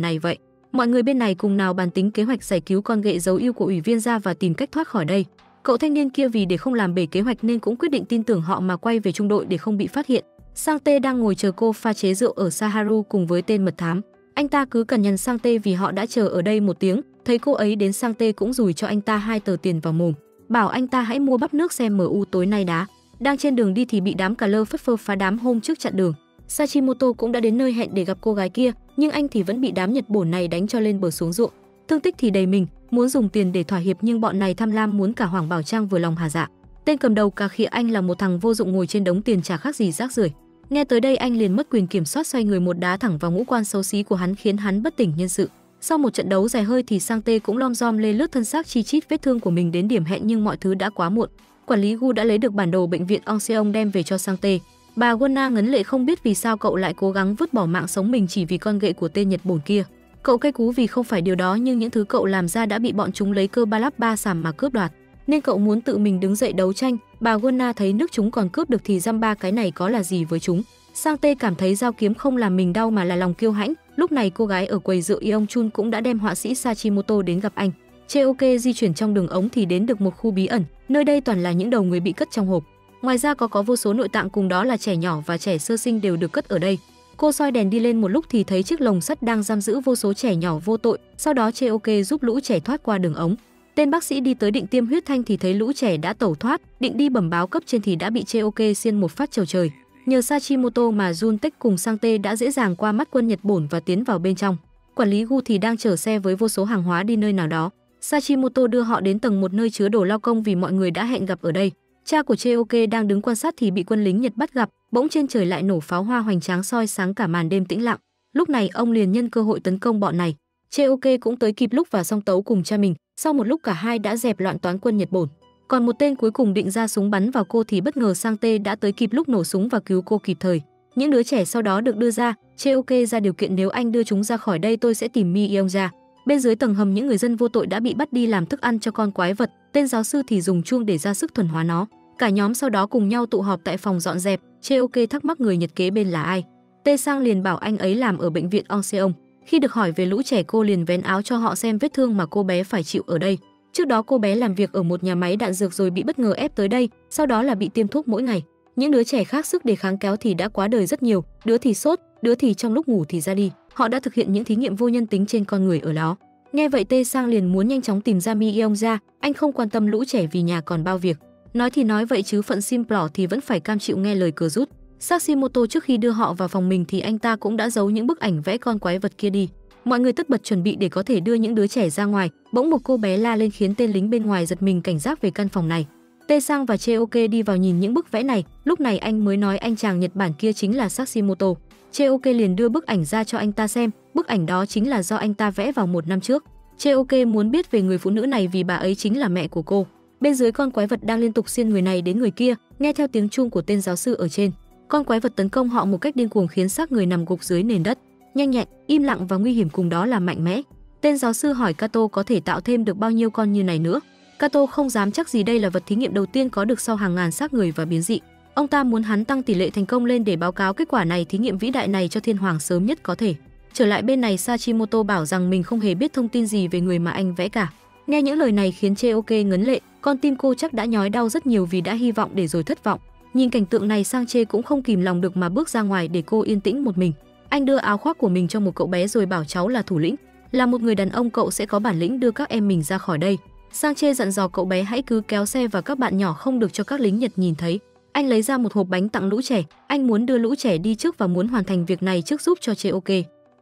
[SPEAKER 1] này vậy. Mọi người bên này cùng nào bàn tính kế hoạch giải cứu con ghệ dấu yêu của ủy viên ra và tìm cách thoát khỏi đây. Cậu thanh niên kia vì để không làm bể kế hoạch nên cũng quyết định tin tưởng họ mà quay về trung đội để không bị phát hiện. Sang Tê đang ngồi chờ cô pha chế rượu ở Saharu cùng với tên mật thám. Anh ta cứ cần nhằn Sang Tê vì họ đã chờ ở đây một tiếng, thấy cô ấy đến Sang Tê cũng rủi cho anh ta hai tờ tiền vào mồm, bảo anh ta hãy mua bắp nước xem MU tối nay đá. Đang trên đường đi thì bị đám cà lơ phất phơ phá đám hôm trước chặn đường. Sachimoto cũng đã đến nơi hẹn để gặp cô gái kia, nhưng anh thì vẫn bị đám Nhật Bổn này đánh cho lên bờ xuống ruộng. Thương tích thì đầy mình, muốn dùng tiền để thỏa hiệp nhưng bọn này tham lam muốn cả Hoàng Bảo Trang vừa lòng hà dạ. Tên cầm đầu cà khịa anh là một thằng vô dụng ngồi trên đống tiền chả khác gì rác rưởi. Nghe tới đây anh liền mất quyền kiểm soát xoay người một đá thẳng vào ngũ quan xấu xí của hắn khiến hắn bất tỉnh nhân sự. Sau một trận đấu dài hơi thì Sang Tê cũng lom rom lê lướt thân xác chi chít vết thương của mình đến điểm hẹn nhưng mọi thứ đã quá muộn. Quản lý Gu đã lấy được bản đồ bệnh viện Onseong đem về cho Sang Tê. Bà Wona ngấn lệ không biết vì sao cậu lại cố gắng vứt bỏ mạng sống mình chỉ vì con ghệ của tên Nhật Bổn kia. Cậu cay cú vì không phải điều đó nhưng những thứ cậu làm ra đã bị bọn chúng lấy cơ ba lắp ba sảm mà cướp đoạt. Nên cậu muốn tự mình đứng dậy đấu tranh. Bà Wona thấy nước chúng còn cướp được thì dăm ba cái này có là gì với chúng. Sang Tê cảm thấy dao kiếm không làm mình đau mà là lòng kiêu hãnh. Lúc này cô gái ở quầy rượu Yeong Chun cũng đã đem họa sĩ Sachimoto đến gặp anh. Cheoke di chuyển trong đường ống thì đến được một khu bí ẩn, nơi đây toàn là những đầu người bị cất trong hộp. Ngoài ra có có vô số nội tạng cùng đó là trẻ nhỏ và trẻ sơ sinh đều được cất ở đây. Cô soi đèn đi lên một lúc thì thấy chiếc lồng sắt đang giam giữ vô số trẻ nhỏ vô tội, sau đó Cheoke giúp lũ trẻ thoát qua đường ống. Tên bác sĩ đi tới định tiêm huyết thanh thì thấy lũ trẻ đã tẩu thoát, định đi bẩm báo cấp trên thì đã bị Cheoke xiên một phát trầu trời. Nhờ Sachimoto mà Juntech cùng Sangte đã dễ dàng qua mắt quân Nhật Bổn và tiến vào bên trong. Quản lý Gu thì đang chở xe với vô số hàng hóa đi nơi nào đó. Sachimoto đưa họ đến tầng một nơi chứa đồ lao công vì mọi người đã hẹn gặp ở đây. Cha của Cheoke đang đứng quan sát thì bị quân lính Nhật bắt gặp, bỗng trên trời lại nổ pháo hoa hoành tráng soi sáng cả màn đêm tĩnh lặng. Lúc này ông liền nhân cơ hội tấn công bọn này. Cheoke cũng tới kịp lúc và song tấu cùng cha mình, sau một lúc cả hai đã dẹp loạn toán quân Nhật Bổn. Còn một tên cuối cùng định ra súng bắn vào cô thì bất ngờ Sang Tê đã tới kịp lúc nổ súng và cứu cô kịp thời. Những đứa trẻ sau đó được đưa ra, Cheoke ra điều kiện nếu anh đưa chúng ra khỏi đây tôi sẽ tìm Mi Yeong ra. Bên dưới tầng hầm những người dân vô tội đã bị bắt đi làm thức ăn cho con quái vật, tên giáo sư thì dùng chuông để ra sức thuần hóa nó. Cả nhóm sau đó cùng nhau tụ họp tại phòng dọn dẹp, Cheoke thắc mắc người Nhật kế bên là ai. Tê Sang liền bảo anh ấy làm ở bệnh viện Onseong. Khi được hỏi về lũ trẻ cô liền vén áo cho họ xem vết thương mà cô bé phải chịu ở đây. Trước đó cô bé làm việc ở một nhà máy đạn dược rồi bị bất ngờ ép tới đây, sau đó là bị tiêm thuốc mỗi ngày. Những đứa trẻ khác sức đề kháng kéo thì đã quá đời rất nhiều, đứa thì sốt, đứa thì trong lúc ngủ thì ra đi. Họ đã thực hiện những thí nghiệm vô nhân tính trên con người ở đó. Nghe vậy Tê Sang liền muốn nhanh chóng tìm ra Mi Yeong ra, anh không quan tâm lũ trẻ vì nhà còn bao việc. Nói thì nói vậy chứ phận sim plỏ thì vẫn phải cam chịu nghe lời cờ rút. Sashimoto trước khi đưa họ vào phòng mình thì anh ta cũng đã giấu những bức ảnh vẽ con quái vật kia đi. Mọi người tất bật chuẩn bị để có thể đưa những đứa trẻ ra ngoài, bỗng một cô bé la lên khiến tên lính bên ngoài giật mình cảnh giác về căn phòng này. Tê Sang và Cheoke đi vào nhìn những bức vẽ này, lúc này anh mới nói anh chàng Nhật Bản kia chính là Sashimoto. Cheoke liền đưa bức ảnh ra cho anh ta xem, bức ảnh đó chính là do anh ta vẽ vào một năm trước. Cheoke muốn biết về người phụ nữ này vì bà ấy chính là mẹ của cô. Bên dưới con quái vật đang liên tục xiên người này đến người kia, nghe theo tiếng chuông của tên giáo sư ở trên. Con quái vật tấn công họ một cách điên cuồng khiến xác người nằm gục dưới nền đất. Nhanh nhẹn, im lặng và nguy hiểm cùng đó là mạnh mẽ. Tên giáo sư hỏi Kato có thể tạo thêm được bao nhiêu con như này nữa. Kato không dám chắc gì đây là vật thí nghiệm đầu tiên có được sau hàng ngàn xác người và biến dị. Ông ta muốn hắn tăng tỷ lệ thành công lên để báo cáo kết quả này thí nghiệm vĩ đại này cho thiên hoàng sớm nhất có thể. Trở lại bên này Sachimoto bảo rằng mình không hề biết thông tin gì về người mà anh vẽ cả. Nghe những lời này khiến Cheoke ngấn lệ, con tim cô chắc đã nhói đau rất nhiều vì đã hy vọng để rồi thất vọng. Nhìn cảnh tượng này Sang Chê cũng không kìm lòng được mà bước ra ngoài để cô yên tĩnh một mình. Anh đưa áo khoác của mình cho một cậu bé rồi bảo cháu là thủ lĩnh, là một người đàn ông cậu sẽ có bản lĩnh đưa các em mình ra khỏi đây. Sang Chê dặn dò cậu bé hãy cứ kéo xe và các bạn nhỏ không được cho các lính Nhật nhìn thấy. Anh lấy ra một hộp bánh tặng lũ trẻ, anh muốn đưa lũ trẻ đi trước và muốn hoàn thành việc này trước giúp cho Chê ok.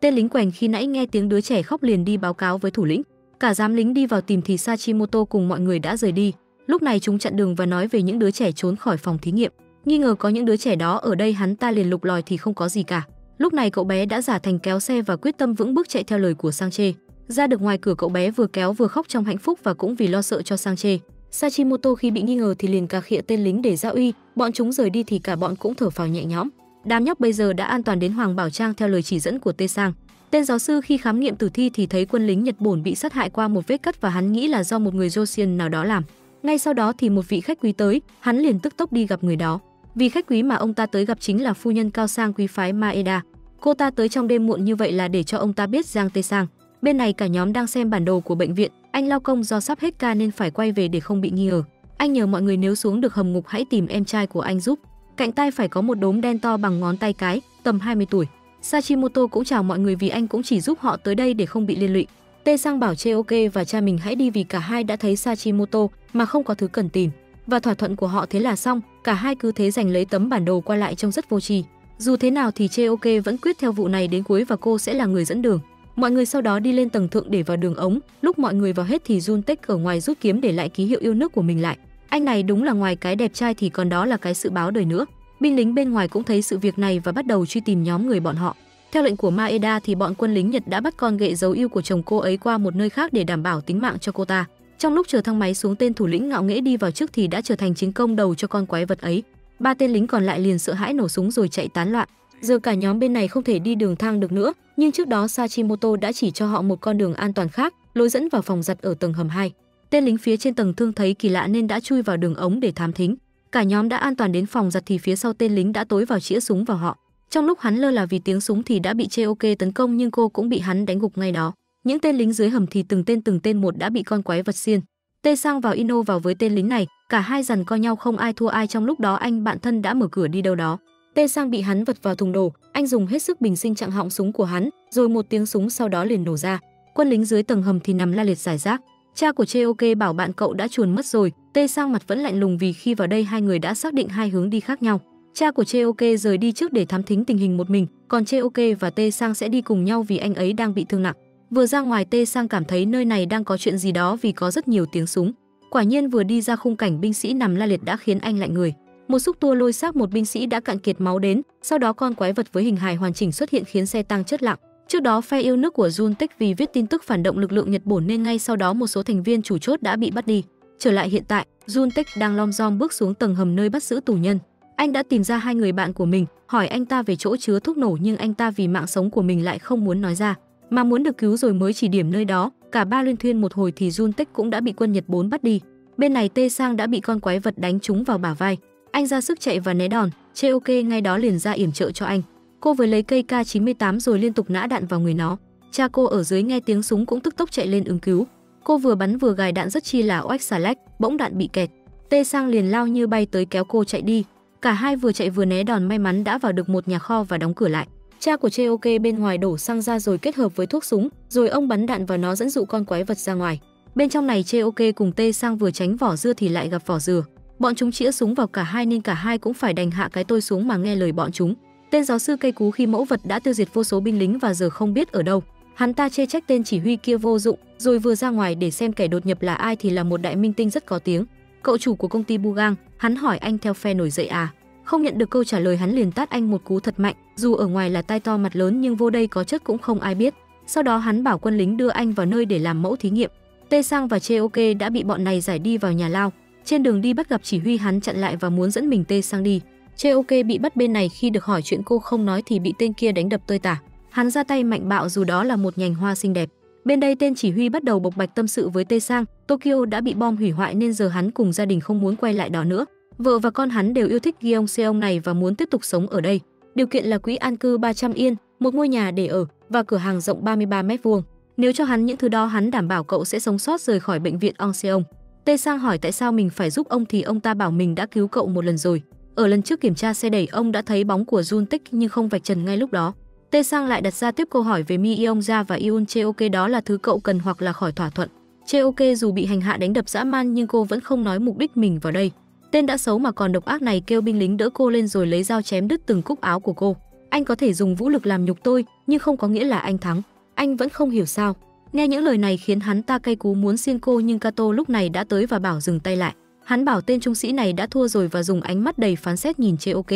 [SPEAKER 1] Tên lính quèn khi nãy nghe tiếng đứa trẻ khóc liền đi báo cáo với thủ lĩnh. Cả giám lính đi vào tìm thì Sachimoto cùng mọi người đã rời đi. Lúc này chúng chặn đường và nói về những đứa trẻ trốn khỏi phòng thí nghiệm. Nghi ngờ có những đứa trẻ đó ở đây hắn ta liền lục lòi thì không có gì cả. Lúc này cậu bé đã giả thành kéo xe và quyết tâm vững bước chạy theo lời của Sang Chê. Ra được ngoài cửa cậu bé vừa kéo vừa khóc trong hạnh phúc và cũng vì lo sợ cho Sang Chê. Sachimoto khi bị nghi ngờ thì liền cà khịa tên lính để ra uy, bọn chúng rời đi thì cả bọn cũng thở phào nhẹ nhõm. Đám nhóc bây giờ đã an toàn đến Hoàng Bảo Trang theo lời chỉ dẫn của Tê Sang. Tên giáo sư khi khám nghiệm tử thi thì thấy quân lính Nhật Bổn bị sát hại qua một vết cắt và hắn nghĩ là do một người Josian nào đó làm. Ngay sau đó thì một vị khách quý tới, hắn liền tức tốc đi gặp người đó. Vì khách quý mà ông ta tới gặp chính là phu nhân cao sang quý phái Maeda. Cô ta tới trong đêm muộn như vậy là để cho ông ta biết Giang Tê Sang. Bên này cả nhóm đang xem bản đồ của bệnh viện, anh lao công do sắp hết ca nên phải quay về để không bị nghi ngờ. Anh nhờ mọi người nếu xuống được hầm ngục hãy tìm em trai của anh giúp. Cạnh tay phải có một đốm đen to bằng ngón tay cái, tầm 20 tuổi. Sachimoto cũng chào mọi người vì anh cũng chỉ giúp họ tới đây để không bị liên lụy. Tê Sang bảo Chê Ok và cha mình hãy đi vì cả hai đã thấy Sachimoto mà không có thứ cần tìm. Và thỏa thuận của họ thế là xong, cả hai cứ thế giành lấy tấm bản đồ qua lại trông rất vô tri. Dù thế nào thì Chê Ok vẫn quyết theo vụ này đến cuối và cô sẽ là người dẫn đường. Mọi người sau đó đi lên tầng thượng để vào đường ống, lúc mọi người vào hết thì Jun Tek ở ngoài rút kiếm để lại ký hiệu yêu nước của mình lại. Anh này đúng là ngoài cái đẹp trai thì còn đó là cái sự báo đời nữa. Binh lính bên ngoài cũng thấy sự việc này và bắt đầu truy tìm nhóm người bọn họ. Theo lệnh của Maeda thì bọn quân lính Nhật đã bắt con ghệ giấu yêu của chồng cô ấy qua một nơi khác để đảm bảo tính mạng cho cô ta. Trong lúc chờ thang máy xuống tên thủ lĩnh ngạo nghễ đi vào trước thì đã trở thành chiến công đầu cho con quái vật ấy. Ba tên lính còn lại liền sợ hãi nổ súng rồi chạy tán loạn. Giờ cả nhóm bên này không thể đi đường thang được nữa, nhưng trước đó Sachimoto đã chỉ cho họ một con đường an toàn khác, lối dẫn vào phòng giặt ở tầng hầm 2. Tên lính phía trên tầng thương thấy kỳ lạ nên đã chui vào đường ống để thám thính. Cả nhóm đã an toàn đến phòng giặt thì phía sau tên lính đã tối vào chĩa súng vào họ. Trong lúc hắn lơ là vì tiếng súng thì đã bị Cheoke tấn công nhưng cô cũng bị hắn đánh gục ngay đó. Những tên lính dưới hầm thì từng tên từng tên một đã bị con quái vật xiên. Tê sang vào Ino vào với tên lính này, cả hai dần co nhau không ai thua ai trong lúc đó anh bạn thân đã mở cửa đi đâu đó. Tê sang bị hắn vật vào thùng đồ, anh dùng hết sức bình sinh chặn họng súng của hắn, rồi một tiếng súng sau đó liền nổ ra. Quân lính dưới tầng hầm thì nằm la liệt giải rác. Cha của Cheoke bảo bạn cậu đã chuồn mất rồi, Tê sang mặt vẫn lạnh lùng vì khi vào đây hai người đã xác định hai hướng đi khác nhau. Cha của Cheoke rời đi trước để thám thính tình hình một mình, còn Cheoke và Tê sang sẽ đi cùng nhau vì anh ấy đang bị thương nặng. Vừa ra ngoài Tê sang cảm thấy nơi này đang có chuyện gì đó vì có rất nhiều tiếng súng. Quả nhiên vừa đi ra khung cảnh binh sĩ nằm la liệt đã khiến anh lạnh người. Một xúc tua lôi xác một binh sĩ đã cạn kiệt máu đến, sau đó con quái vật với hình hài hoàn chỉnh xuất hiện khiến xe tăng chất lặng. Trước đó phe yêu nước của Juntek vì viết tin tức phản động lực lượng Nhật Bổn nên ngay sau đó một số thành viên chủ chốt đã bị bắt đi. Trở lại hiện tại, Juntek đang lom rom bước xuống tầng hầm nơi bắt giữ tù nhân. Anh đã tìm ra hai người bạn của mình, hỏi anh ta về chỗ chứa thuốc nổ nhưng anh ta vì mạng sống của mình lại không muốn nói ra, mà muốn được cứu rồi mới chỉ điểm nơi đó. Cả ba liên thuyên một hồi thì Juntek cũng đã bị quân Nhật 4 bắt đi. Bên này Tê Sang đã bị con quái vật đánh trúng vào bả vai. Anh ra sức chạy và né đòn, Chê Ok ngay đó liền ra yểm trợ cho anh. Cô vừa lấy cây K98 rồi liên tục nã đạn vào người nó. Cha cô ở dưới nghe tiếng súng cũng tức tốc chạy lên ứng cứu. Cô vừa bắn vừa gài đạn rất chi là oách xà lách, bỗng đạn bị kẹt. Tê Sang liền lao như bay tới kéo cô chạy đi. Cả hai vừa chạy vừa né đòn may mắn đã vào được một nhà kho và đóng cửa lại. Cha của Chê Ok bên ngoài đổ xăng ra rồi kết hợp với thuốc súng, rồi ông bắn đạn vào nó dẫn dụ con quái vật ra ngoài. Bên trong này Chê Ok cùng Tê Sang vừa tránh vỏ dưa thì lại gặp vỏ dừa. Bọn chúng chĩa súng vào cả hai nên cả hai cũng phải đành hạ cái tôi xuống mà nghe lời bọn chúng. Tên giáo sư cây cú khi mẫu vật đã tiêu diệt vô số binh lính và giờ không biết ở đâu. Hắn ta chê trách tên chỉ huy kia vô dụng, rồi vừa ra ngoài để xem kẻ đột nhập là ai thì là một đại minh tinh rất có tiếng. Cậu chủ của công ty Bugang, hắn hỏi anh theo phe nổi dậy à? Không nhận được câu trả lời hắn liền tát anh một cú thật mạnh, dù ở ngoài là tai to mặt lớn nhưng vô đây có chất cũng không ai biết. Sau đó hắn bảo quân lính đưa anh vào nơi để làm mẫu thí nghiệm. Tê Sang và Chê Ok đã bị bọn này giải đi vào nhà lao. Trên đường đi bắt gặp chỉ huy hắn chặn lại và muốn dẫn mình Tê Sang đi. Chê Ok bị bắt bên này khi được hỏi chuyện cô không nói thì bị tên kia đánh đập tơi tả. Hắn ra tay mạnh bạo dù đó là một nhành hoa xinh đẹp. Bên đây tên chỉ huy bắt đầu bộc bạch tâm sự với Tê Sang, Tokyo đã bị bom hủy hoại nên giờ hắn cùng gia đình không muốn quay lại đó nữa. Vợ và con hắn đều yêu thích Gyeong Seong này và muốn tiếp tục sống ở đây. Điều kiện là quỹ an cư 300 yên, một ngôi nhà để ở và cửa hàng rộng 33 mét vuông. Nếu cho hắn những thứ đó hắn đảm bảo cậu sẽ sống sót rời khỏi bệnh viện Ong Seong. Tê Sang hỏi tại sao mình phải giúp ông thì ông ta bảo mình đã cứu cậu một lần rồi. Ở lần trước kiểm tra xe đẩy ông đã thấy bóng của Jun Tích nhưng không vạch trần ngay lúc đó. Tê Sang lại đặt ra tiếp câu hỏi về Mi Yeong Ja và Yoon Cheoke đó là thứ cậu cần hoặc là khỏi thỏa thuận. Cheoke dù bị hành hạ đánh đập dã man nhưng cô vẫn không nói mục đích mình vào đây. Tên đã xấu mà còn độc ác này kêu binh lính đỡ cô lên rồi lấy dao chém đứt từng cúc áo của cô. Anh có thể dùng vũ lực làm nhục tôi, nhưng không có nghĩa là anh thắng. Anh vẫn không hiểu sao. Nghe những lời này khiến hắn ta cay cú muốn xiên cô nhưng Kato lúc này đã tới và bảo dừng tay lại. Hắn bảo tên trung sĩ này đã thua rồi và dùng ánh mắt đầy phán xét nhìn chê ok.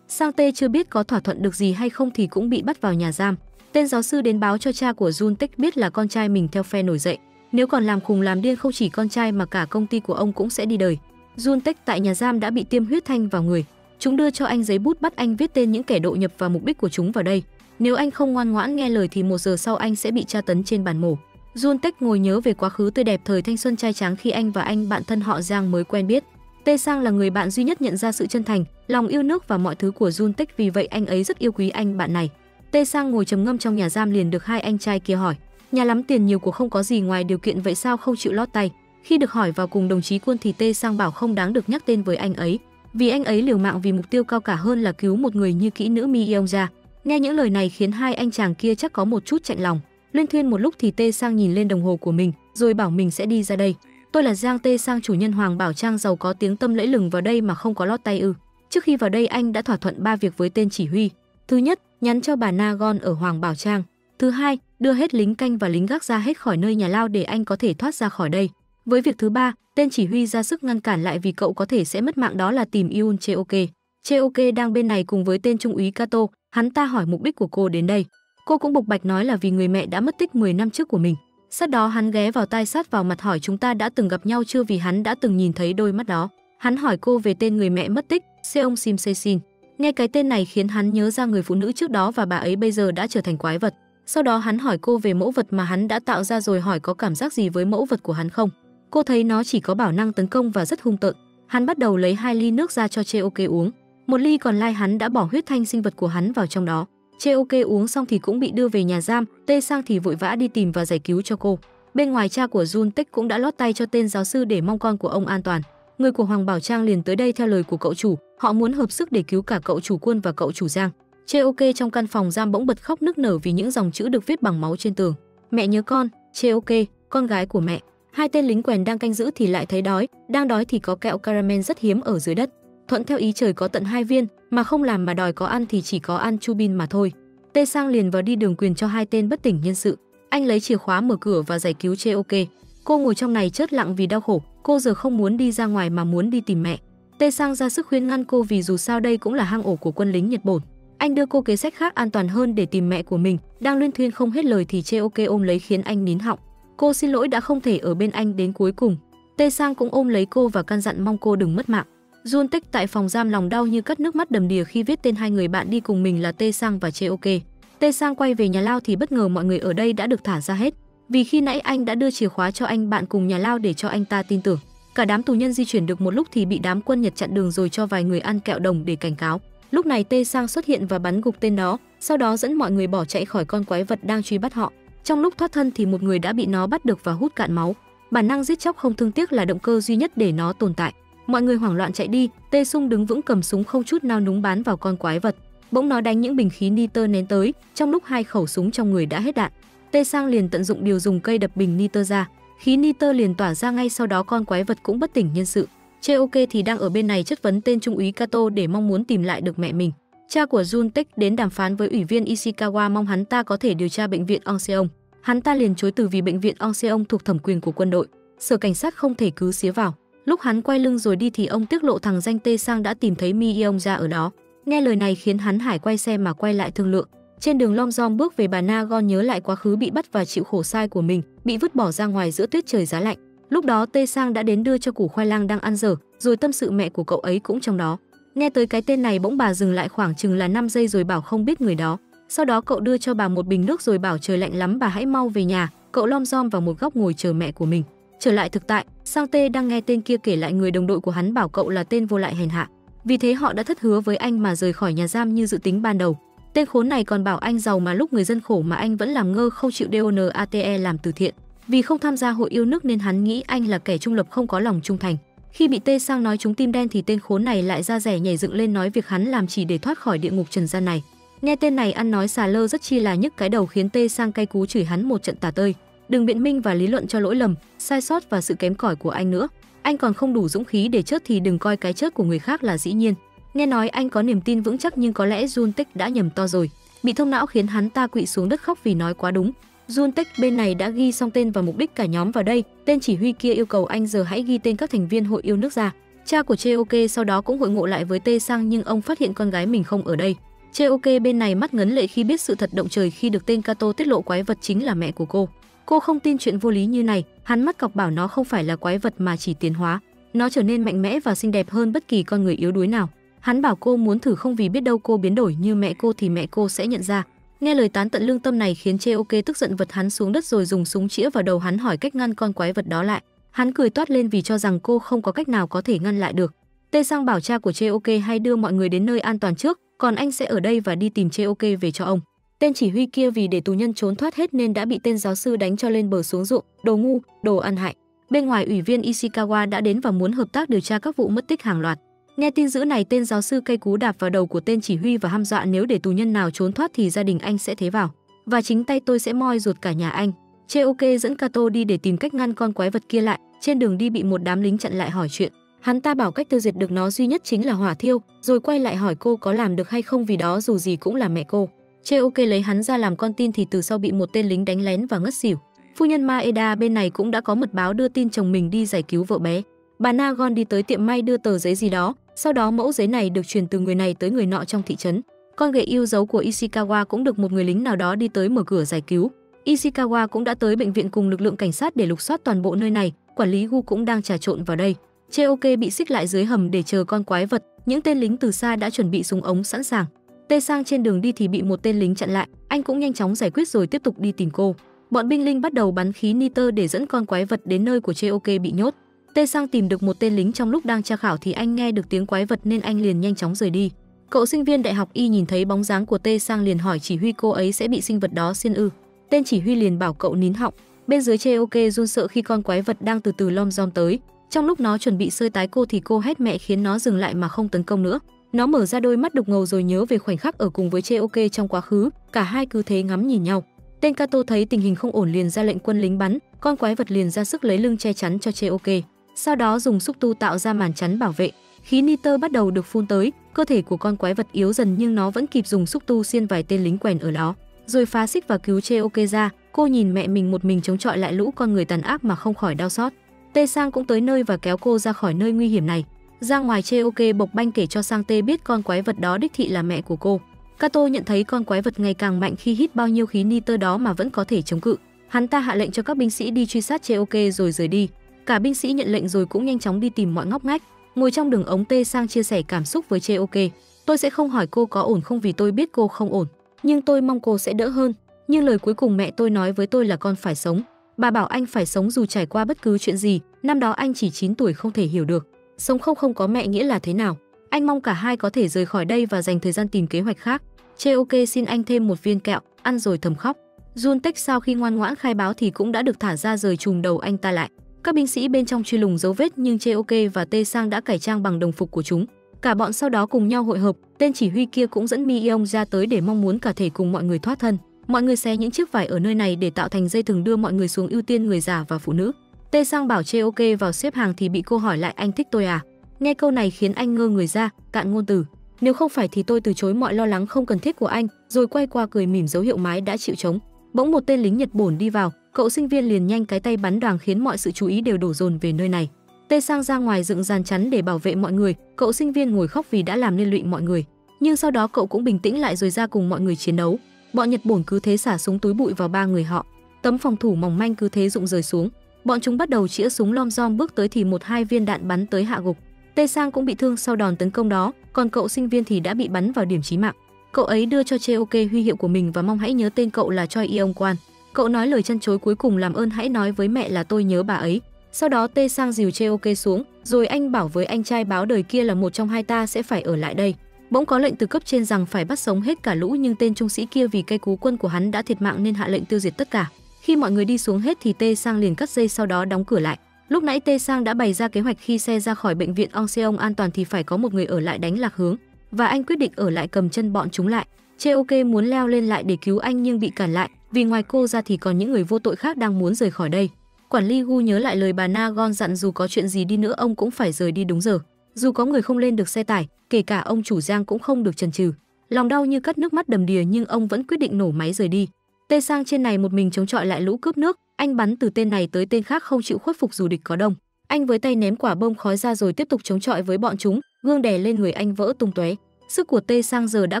[SPEAKER 1] Sang tê chưa biết có thỏa thuận được gì hay không thì cũng bị bắt vào nhà giam. Tên giáo sư đến báo cho cha của Jun Tích biết là con trai mình theo phe nổi dậy. Nếu còn làm khùng làm điên không chỉ con trai mà cả công ty của ông cũng sẽ đi đời. Jun Tích tại nhà giam đã bị tiêm huyết thanh vào người. Chúng đưa cho anh giấy bút bắt anh viết tên những kẻ độ nhập và mục đích của chúng vào đây. Nếu anh không ngoan ngoãn nghe lời thì một giờ sau anh sẽ bị tra tấn trên bàn mổ. Jun Tech ngồi nhớ về quá khứ tươi đẹp thời thanh xuân trai tráng khi anh và anh bạn thân họ Giang mới quen biết. Tê Sang là người bạn duy nhất nhận ra sự chân thành, lòng yêu nước và mọi thứ của Jun Tech vì vậy anh ấy rất yêu quý anh bạn này. Tê Sang ngồi trầm ngâm trong nhà giam liền được hai anh trai kia hỏi, nhà lắm tiền nhiều của không có gì ngoài điều kiện vậy sao không chịu lót tay. Khi được hỏi vào cùng đồng chí quân thì Tê Sang bảo không đáng được nhắc tên với anh ấy, vì anh ấy liều mạng vì mục tiêu cao cả hơn là cứu một người như kỹ nữ Mi Yeong Ja. Nghe những lời này khiến hai anh chàng kia chắc có một chút chạnh lòng. Liên thuyên một lúc thì Tê Sang nhìn lên đồng hồ của mình, rồi bảo mình sẽ đi ra đây. Tôi là Giang Tê Sang chủ nhân Hoàng Bảo Trang giàu có tiếng tâm lẫy lừng vào đây mà không có lót tay ư. Trước khi vào đây anh đã thỏa thuận ba việc với tên chỉ huy. Thứ nhất, nhắn cho bà Nagon ở Hoàng Bảo Trang. Thứ hai, đưa hết lính canh và lính gác ra hết khỏi nơi nhà lao để anh có thể thoát ra khỏi đây. Với việc thứ ba, tên chỉ huy ra sức ngăn cản lại vì cậu có thể sẽ mất mạng đó là tìm Yun Cheoke. Cheoke đang bên này cùng với tên trung úy Kato, hắn ta hỏi mục đích của cô đến đây. Cô cũng bộc bạch nói là vì người mẹ đã mất tích 10 năm trước của mình. Sát đó hắn ghé vào tai sát vào mặt hỏi chúng ta đã từng gặp nhau chưa vì hắn đã từng nhìn thấy đôi mắt đó. Hắn hỏi cô về tên người mẹ mất tích, Seong Sim Sesin. Nghe cái tên này khiến hắn nhớ ra người phụ nữ trước đó và bà ấy bây giờ đã trở thành quái vật. Sau đó hắn hỏi cô về mẫu vật mà hắn đã tạo ra rồi hỏi có cảm giác gì với mẫu vật của hắn không. Cô thấy nó chỉ có bảo năng tấn công và rất hung tợn. Hắn bắt đầu lấy hai ly nước ra cho Cheoke uống. Một ly còn lại hắn đã bỏ huyết thanh sinh vật của hắn vào trong đó. Cheoke uống xong thì cũng bị đưa về nhà giam, Tê Sang thì vội vã đi tìm và giải cứu cho cô. Bên ngoài cha của Jun Tích cũng đã lót tay cho tên giáo sư để mong con của ông an toàn. Người của Hoàng Bảo Trang liền tới đây theo lời của cậu chủ, họ muốn hợp sức để cứu cả cậu chủ quân và cậu chủ Giang. Cheoke trong căn phòng giam bỗng bật khóc nức nở vì những dòng chữ được viết bằng máu trên tường. Mẹ nhớ con, Cheoke, con gái của mẹ. Hai tên lính quèn đang canh giữ thì lại thấy đói, đang đói thì có kẹo caramel rất hiếm ở dưới đất. Thuận theo ý trời có tận hai viên, mà không làm mà đòi có ăn thì chỉ có ăn chu bin mà thôi. Tê Sang liền vào đi đường quyền cho hai tên bất tỉnh nhân sự. Anh lấy chìa khóa mở cửa và giải cứu Cheoke. Cô ngồi trong này chớt lặng vì đau khổ, cô giờ không muốn đi ra ngoài mà muốn đi tìm mẹ. Tê Sang ra sức khuyên ngăn cô vì dù sao đây cũng là hang ổ của quân lính Nhật Bản. Anh đưa cô kế sách khác an toàn hơn để tìm mẹ của mình, đang luyên thuyên không hết lời thì Cheoke ôm lấy khiến anh nín họng. Cô xin lỗi đã không thể ở bên anh đến cuối cùng. Tê Sang cũng ôm lấy cô và căn dặn mong cô đừng mất mạng. Jun Tích tại phòng giam lòng đau như cắt nước mắt đầm đìa khi viết tên hai người bạn đi cùng mình là Tê Sang và Cheoke. Tê Sang quay về nhà lao thì bất ngờ mọi người ở đây đã được thả ra hết. Vì khi nãy anh đã đưa chìa khóa cho anh bạn cùng nhà lao để cho anh ta tin tưởng. Cả đám tù nhân di chuyển được một lúc thì bị đám quân Nhật chặn đường rồi cho vài người ăn kẹo đồng để cảnh cáo. Lúc này Tê Sang xuất hiện và bắn gục tên đó, sau đó dẫn mọi người bỏ chạy khỏi con quái vật đang truy bắt họ. Trong lúc thoát thân thì một người đã bị nó bắt được và hút cạn máu. Bản năng giết chóc không thương tiếc là động cơ duy nhất để nó tồn tại. Mọi người hoảng loạn chạy đi, Tê Sung đứng vững cầm súng không chút nao núng bán vào con quái vật. Bỗng nó đánh những bình khí nitơ nén tới, trong lúc hai khẩu súng trong người đã hết đạn. Tê Sang liền tận dụng điều dùng cây đập bình nitơ ra, khí nitơ liền tỏa ra ngay sau đó con quái vật cũng bất tỉnh nhân sự. Cheoke thì đang ở bên này chất vấn tên trung úy Kato để mong muốn tìm lại được mẹ mình. Cha của Jun tech đến đàm phán với ủy viên Ishikawa mong hắn ta có thể điều tra bệnh viện Onseong. Hắn ta liền chối từ vì bệnh viện Onseong thuộc thẩm quyền của quân đội. Sở cảnh sát không thể cứ xía vào. Lúc hắn quay lưng rồi đi thì ông tiết lộ thằng danh Tê Sang đã tìm thấy Mi Yong ra ở đó. Nghe lời này khiến hắn hải quay xe mà quay lại thương lượng. Trên đường Long Dom bước về bà Nagon nhớ lại quá khứ bị bắt và chịu khổ sai của mình, bị vứt bỏ ra ngoài giữa tuyết trời giá lạnh. Lúc đó Tê Sang đã đến đưa cho củ khoai lang đang ăn dở, rồi tâm sự mẹ của cậu ấy cũng trong đó. Nghe tới cái tên này bỗng bà dừng lại khoảng chừng là 5 giây rồi bảo không biết người đó. Sau đó cậu đưa cho bà một bình nước rồi bảo trời lạnh lắm bà hãy mau về nhà. Cậu lom rom vào một góc ngồi chờ mẹ của mình. Trở lại thực tại, Sang Tê đang nghe tên kia kể lại người đồng đội của hắn bảo cậu là tên vô lại hèn hạ. Vì thế họ đã thất hứa với anh mà rời khỏi nhà giam như dự tính ban đầu. Tên khốn này còn bảo anh giàu mà lúc người dân khổ mà anh vẫn làm ngơ không chịu DONATE làm từ thiện. Vì không tham gia hội yêu nước nên hắn nghĩ anh là kẻ trung lập không có lòng trung thành. Khi bị Tê Sang nói chúng tim đen thì tên khốn này lại ra rẻ nhảy dựng lên nói việc hắn làm chỉ để thoát khỏi địa ngục trần gian này. Nghe tên này ăn nói xà lơ rất chi là nhức cái đầu khiến Tê Sang cay cú chửi hắn một trận tà tơi. Đừng biện minh và lý luận cho lỗi lầm, sai sót và sự kém cỏi của anh nữa. Anh còn không đủ dũng khí để chớt thì đừng coi cái chớt của người khác là dĩ nhiên. Nghe nói anh có niềm tin vững chắc nhưng có lẽ Jun Tích đã nhầm to rồi. Bị thông não khiến hắn ta quỵ xuống đất khóc vì nói quá đúng. Jun Tích bên này đã ghi xong tên và mục đích cả nhóm vào đây. Tên chỉ huy kia yêu cầu anh giờ hãy ghi tên các thành viên hội yêu nước ra. Cha của Cheoke sau đó cũng hội ngộ lại với Tê Sang nhưng ông phát hiện con gái mình không ở đây. Cheoke bên này mắt ngấn lệ khi biết sự thật động trời khi được tên Kato tiết lộ quái vật chính là mẹ của cô. Cô không tin chuyện vô lý như này, hắn mắt cọc bảo nó không phải là quái vật mà chỉ tiến hóa. Nó trở nên mạnh mẽ và xinh đẹp hơn bất kỳ con người yếu đuối nào. Hắn bảo cô muốn thử không vì biết đâu cô biến đổi như mẹ cô thì mẹ cô sẽ nhận ra. Nghe lời tán tận lương tâm này khiến Cheoke tức giận vật hắn xuống đất rồi dùng súng chĩa vào đầu hắn hỏi cách ngăn con quái vật đó lại. Hắn cười toát lên vì cho rằng cô không có cách nào có thể ngăn lại được. Tê Sang bảo cha của Cheoke hay đưa mọi người đến nơi an toàn trước, còn anh sẽ ở đây và đi tìm Cheoke về cho ông. Tên chỉ huy kia vì để tù nhân trốn thoát hết nên đã bị tên giáo sư đánh cho lên bờ xuống ruộng, đồ ngu, đồ ăn hại. Bên ngoài ủy viên Ishikawa đã đến và muốn hợp tác điều tra các vụ mất tích hàng loạt. Nghe tin dữ này, tên giáo sư cây cú đạp vào đầu của tên chỉ huy và hăm dọa nếu để tù nhân nào trốn thoát thì gia đình anh sẽ thế vào, và chính tay tôi sẽ moi ruột cả nhà anh. Cheoke dẫn Kato đi để tìm cách ngăn con quái vật kia lại, trên đường đi bị một đám lính chặn lại hỏi chuyện. Hắn ta bảo cách tiêu diệt được nó duy nhất chính là hỏa thiêu, rồi quay lại hỏi cô có làm được hay không vì đó dù gì cũng là mẹ cô. Cheoke lấy hắn ra làm con tin thì từ sau bị một tên lính đánh lén và ngất xỉu. Phu nhân Maeda bên này cũng đã có mật báo đưa tin chồng mình đi giải cứu vợ bé. Bà Nagon đi tới tiệm may đưa tờ giấy gì đó, sau đó mẫu giấy này được truyền từ người này tới người nọ trong thị trấn. Con ghệ yêu dấu của Ishikawa cũng được một người lính nào đó đi tới mở cửa giải cứu. Ishikawa cũng đã tới bệnh viện cùng lực lượng cảnh sát để lục soát toàn bộ nơi này, quản lý Gu cũng đang trà trộn vào đây. Cheoke bị xích lại dưới hầm để chờ con quái vật, những tên lính từ xa đã chuẩn bị súng ống sẵn sàng. Tê Sang trên đường đi thì bị một tên lính chặn lại, anh cũng nhanh chóng giải quyết rồi tiếp tục đi tìm cô. Bọn binh linh bắt đầu bắn khí nitơ để dẫn con quái vật đến nơi của Cheoke bị nhốt. Tê Sang tìm được một tên lính trong lúc đang tra khảo thì anh nghe được tiếng quái vật nên anh liền nhanh chóng rời đi. Cậu sinh viên đại học y nhìn thấy bóng dáng của Tê Sang liền hỏi chỉ huy cô ấy sẽ bị sinh vật đó xiên ư. Tên chỉ huy liền bảo cậu nín họng. Bên dưới Cheoke run sợ khi con quái vật đang từ từ lom rom tới. Trong lúc nó chuẩn bị sơi tái cô thì cô hét mẹ khiến nó dừng lại mà không tấn công nữa. Nó mở ra đôi mắt đục ngầu rồi nhớ về khoảnh khắc ở cùng với Cheoke trong quá khứ, cả hai cứ thế ngắm nhìn nhau. Tên Kato thấy tình hình không ổn liền ra lệnh quân lính bắn, con quái vật liền ra sức lấy lưng che chắn cho Cheoke. Sau đó dùng xúc tu tạo ra màn chắn bảo vệ. Khí nitơ bắt đầu được phun tới, cơ thể của con quái vật yếu dần nhưng nó vẫn kịp dùng xúc tu xiên vài tên lính quèn ở đó, rồi phá xích và cứu Cheoke ra. Cô nhìn mẹ mình một mình chống chọi lại lũ con người tàn ác mà không khỏi đau xót. Tê Sang cũng tới nơi và kéo cô ra khỏi nơi nguy hiểm này. Ra ngoài Cheoke bộc banh kể cho Sang Tê biết con quái vật đó đích thị là mẹ của cô. Kato nhận thấy con quái vật ngày càng mạnh khi hít bao nhiêu khí nitơ đó mà vẫn có thể chống cự. Hắn ta hạ lệnh cho các binh sĩ đi truy sát Cheoke rồi rời đi. Cả binh sĩ nhận lệnh rồi cũng nhanh chóng đi tìm mọi ngóc ngách. Ngồi trong đường ống Tê Sang chia sẻ cảm xúc với Cheoke. Tôi sẽ không hỏi cô có ổn không vì tôi biết cô không ổn, nhưng tôi mong cô sẽ đỡ hơn. Nhưng lời cuối cùng mẹ tôi nói với tôi là con phải sống. Bà bảo anh phải sống dù trải qua bất cứ chuyện gì, năm đó anh chỉ 9 tuổi không thể hiểu được. Sống không không có mẹ nghĩa là thế nào. Anh mong cả hai có thể rời khỏi đây và dành thời gian tìm kế hoạch khác. Cheoke xin anh thêm một viên kẹo, ăn rồi thầm khóc. Jun Tech sau khi ngoan ngoãn khai báo thì cũng đã được thả ra rời trùm đầu anh ta lại. Các binh sĩ bên trong truy lùng dấu vết nhưng Cheoke và Tê Sang đã cải trang bằng đồng phục của chúng. Cả bọn sau đó cùng nhau hội hợp, tên chỉ huy kia cũng dẫn Mi Yong ra tới để mong muốn cả thể cùng mọi người thoát thân. Mọi người xé những chiếc vải ở nơi này để tạo thành dây thừng đưa mọi người xuống ưu tiên người già và phụ nữ. Tê Sang bảo Cheoke vào xếp hàng thì bị cô hỏi lại anh thích tôi à? Nghe câu này khiến anh ngơ người ra, cạn ngôn từ. Nếu không phải thì tôi từ chối mọi lo lắng không cần thiết của anh, rồi quay qua cười mỉm dấu hiệu mái đã chịu chống. Bỗng một tên lính Nhật bổn đi vào, cậu sinh viên liền nhanh cái tay bắn đoàn khiến mọi sự chú ý đều đổ dồn về nơi này. Tê Sang ra ngoài dựng dàn chắn để bảo vệ mọi người, cậu sinh viên ngồi khóc vì đã làm liên lụy mọi người. Nhưng sau đó cậu cũng bình tĩnh lại rồi ra cùng mọi người chiến đấu. Bọn Nhật bổn cứ thế xả súng túi bụi vào ba người họ. Tấm phòng thủ mỏng manh cứ thế rụng rời xuống. Bọn chúng bắt đầu chĩa súng lom rom bước tới thì một hai viên đạn bắn tới hạ gục. Tê Sang cũng bị thương sau đòn tấn công đó, còn cậu sinh viên thì đã bị bắn vào điểm chí mạng. Cậu ấy đưa cho Cheoke huy hiệu của mình và mong hãy nhớ tên cậu là Choi Yeong Kwan. Cậu nói lời chân chối cuối cùng làm ơn hãy nói với mẹ là tôi nhớ bà ấy. Sau đó Tê Sang dìu Cheoke xuống, rồi anh bảo với anh trai báo đời kia là một trong hai ta sẽ phải ở lại đây. Bỗng có lệnh từ cấp trên rằng phải bắt sống hết cả lũ nhưng tên trung sĩ kia vì cây cú quân của hắn đã thiệt mạng nên hạ lệnh tiêu diệt tất cả. Khi mọi người đi xuống hết thì Tê Sang liền cắt dây sau đó đóng cửa lại. Lúc nãy Tê Sang đã bày ra kế hoạch khi xe ra khỏi bệnh viện Onseong an toàn thì phải có một người ở lại đánh lạc hướng và anh quyết định ở lại cầm chân bọn chúng lại. Cheoke muốn leo lên lại để cứu anh nhưng bị cản lại, vì ngoài cô ra thì còn những người vô tội khác đang muốn rời khỏi đây. Quản lý Gu nhớ lại lời bà Nagon dặn dù có chuyện gì đi nữa ông cũng phải rời đi đúng giờ. Dù có người không lên được xe tải, kể cả ông chủ Giang cũng không được chần chừ. Lòng đau như cắt nước mắt đầm đìa nhưng ông vẫn quyết định nổ máy rời đi. Tê Sang trên này một mình chống chọi lại lũ cướp nước, anh bắn từ tên này tới tên khác không chịu khuất phục dù địch có đông. Anh với tay ném quả bom khói ra rồi tiếp tục chống chọi với bọn chúng, gương đè lên người anh vỡ tung tóe. Sức của Tê Sang giờ đã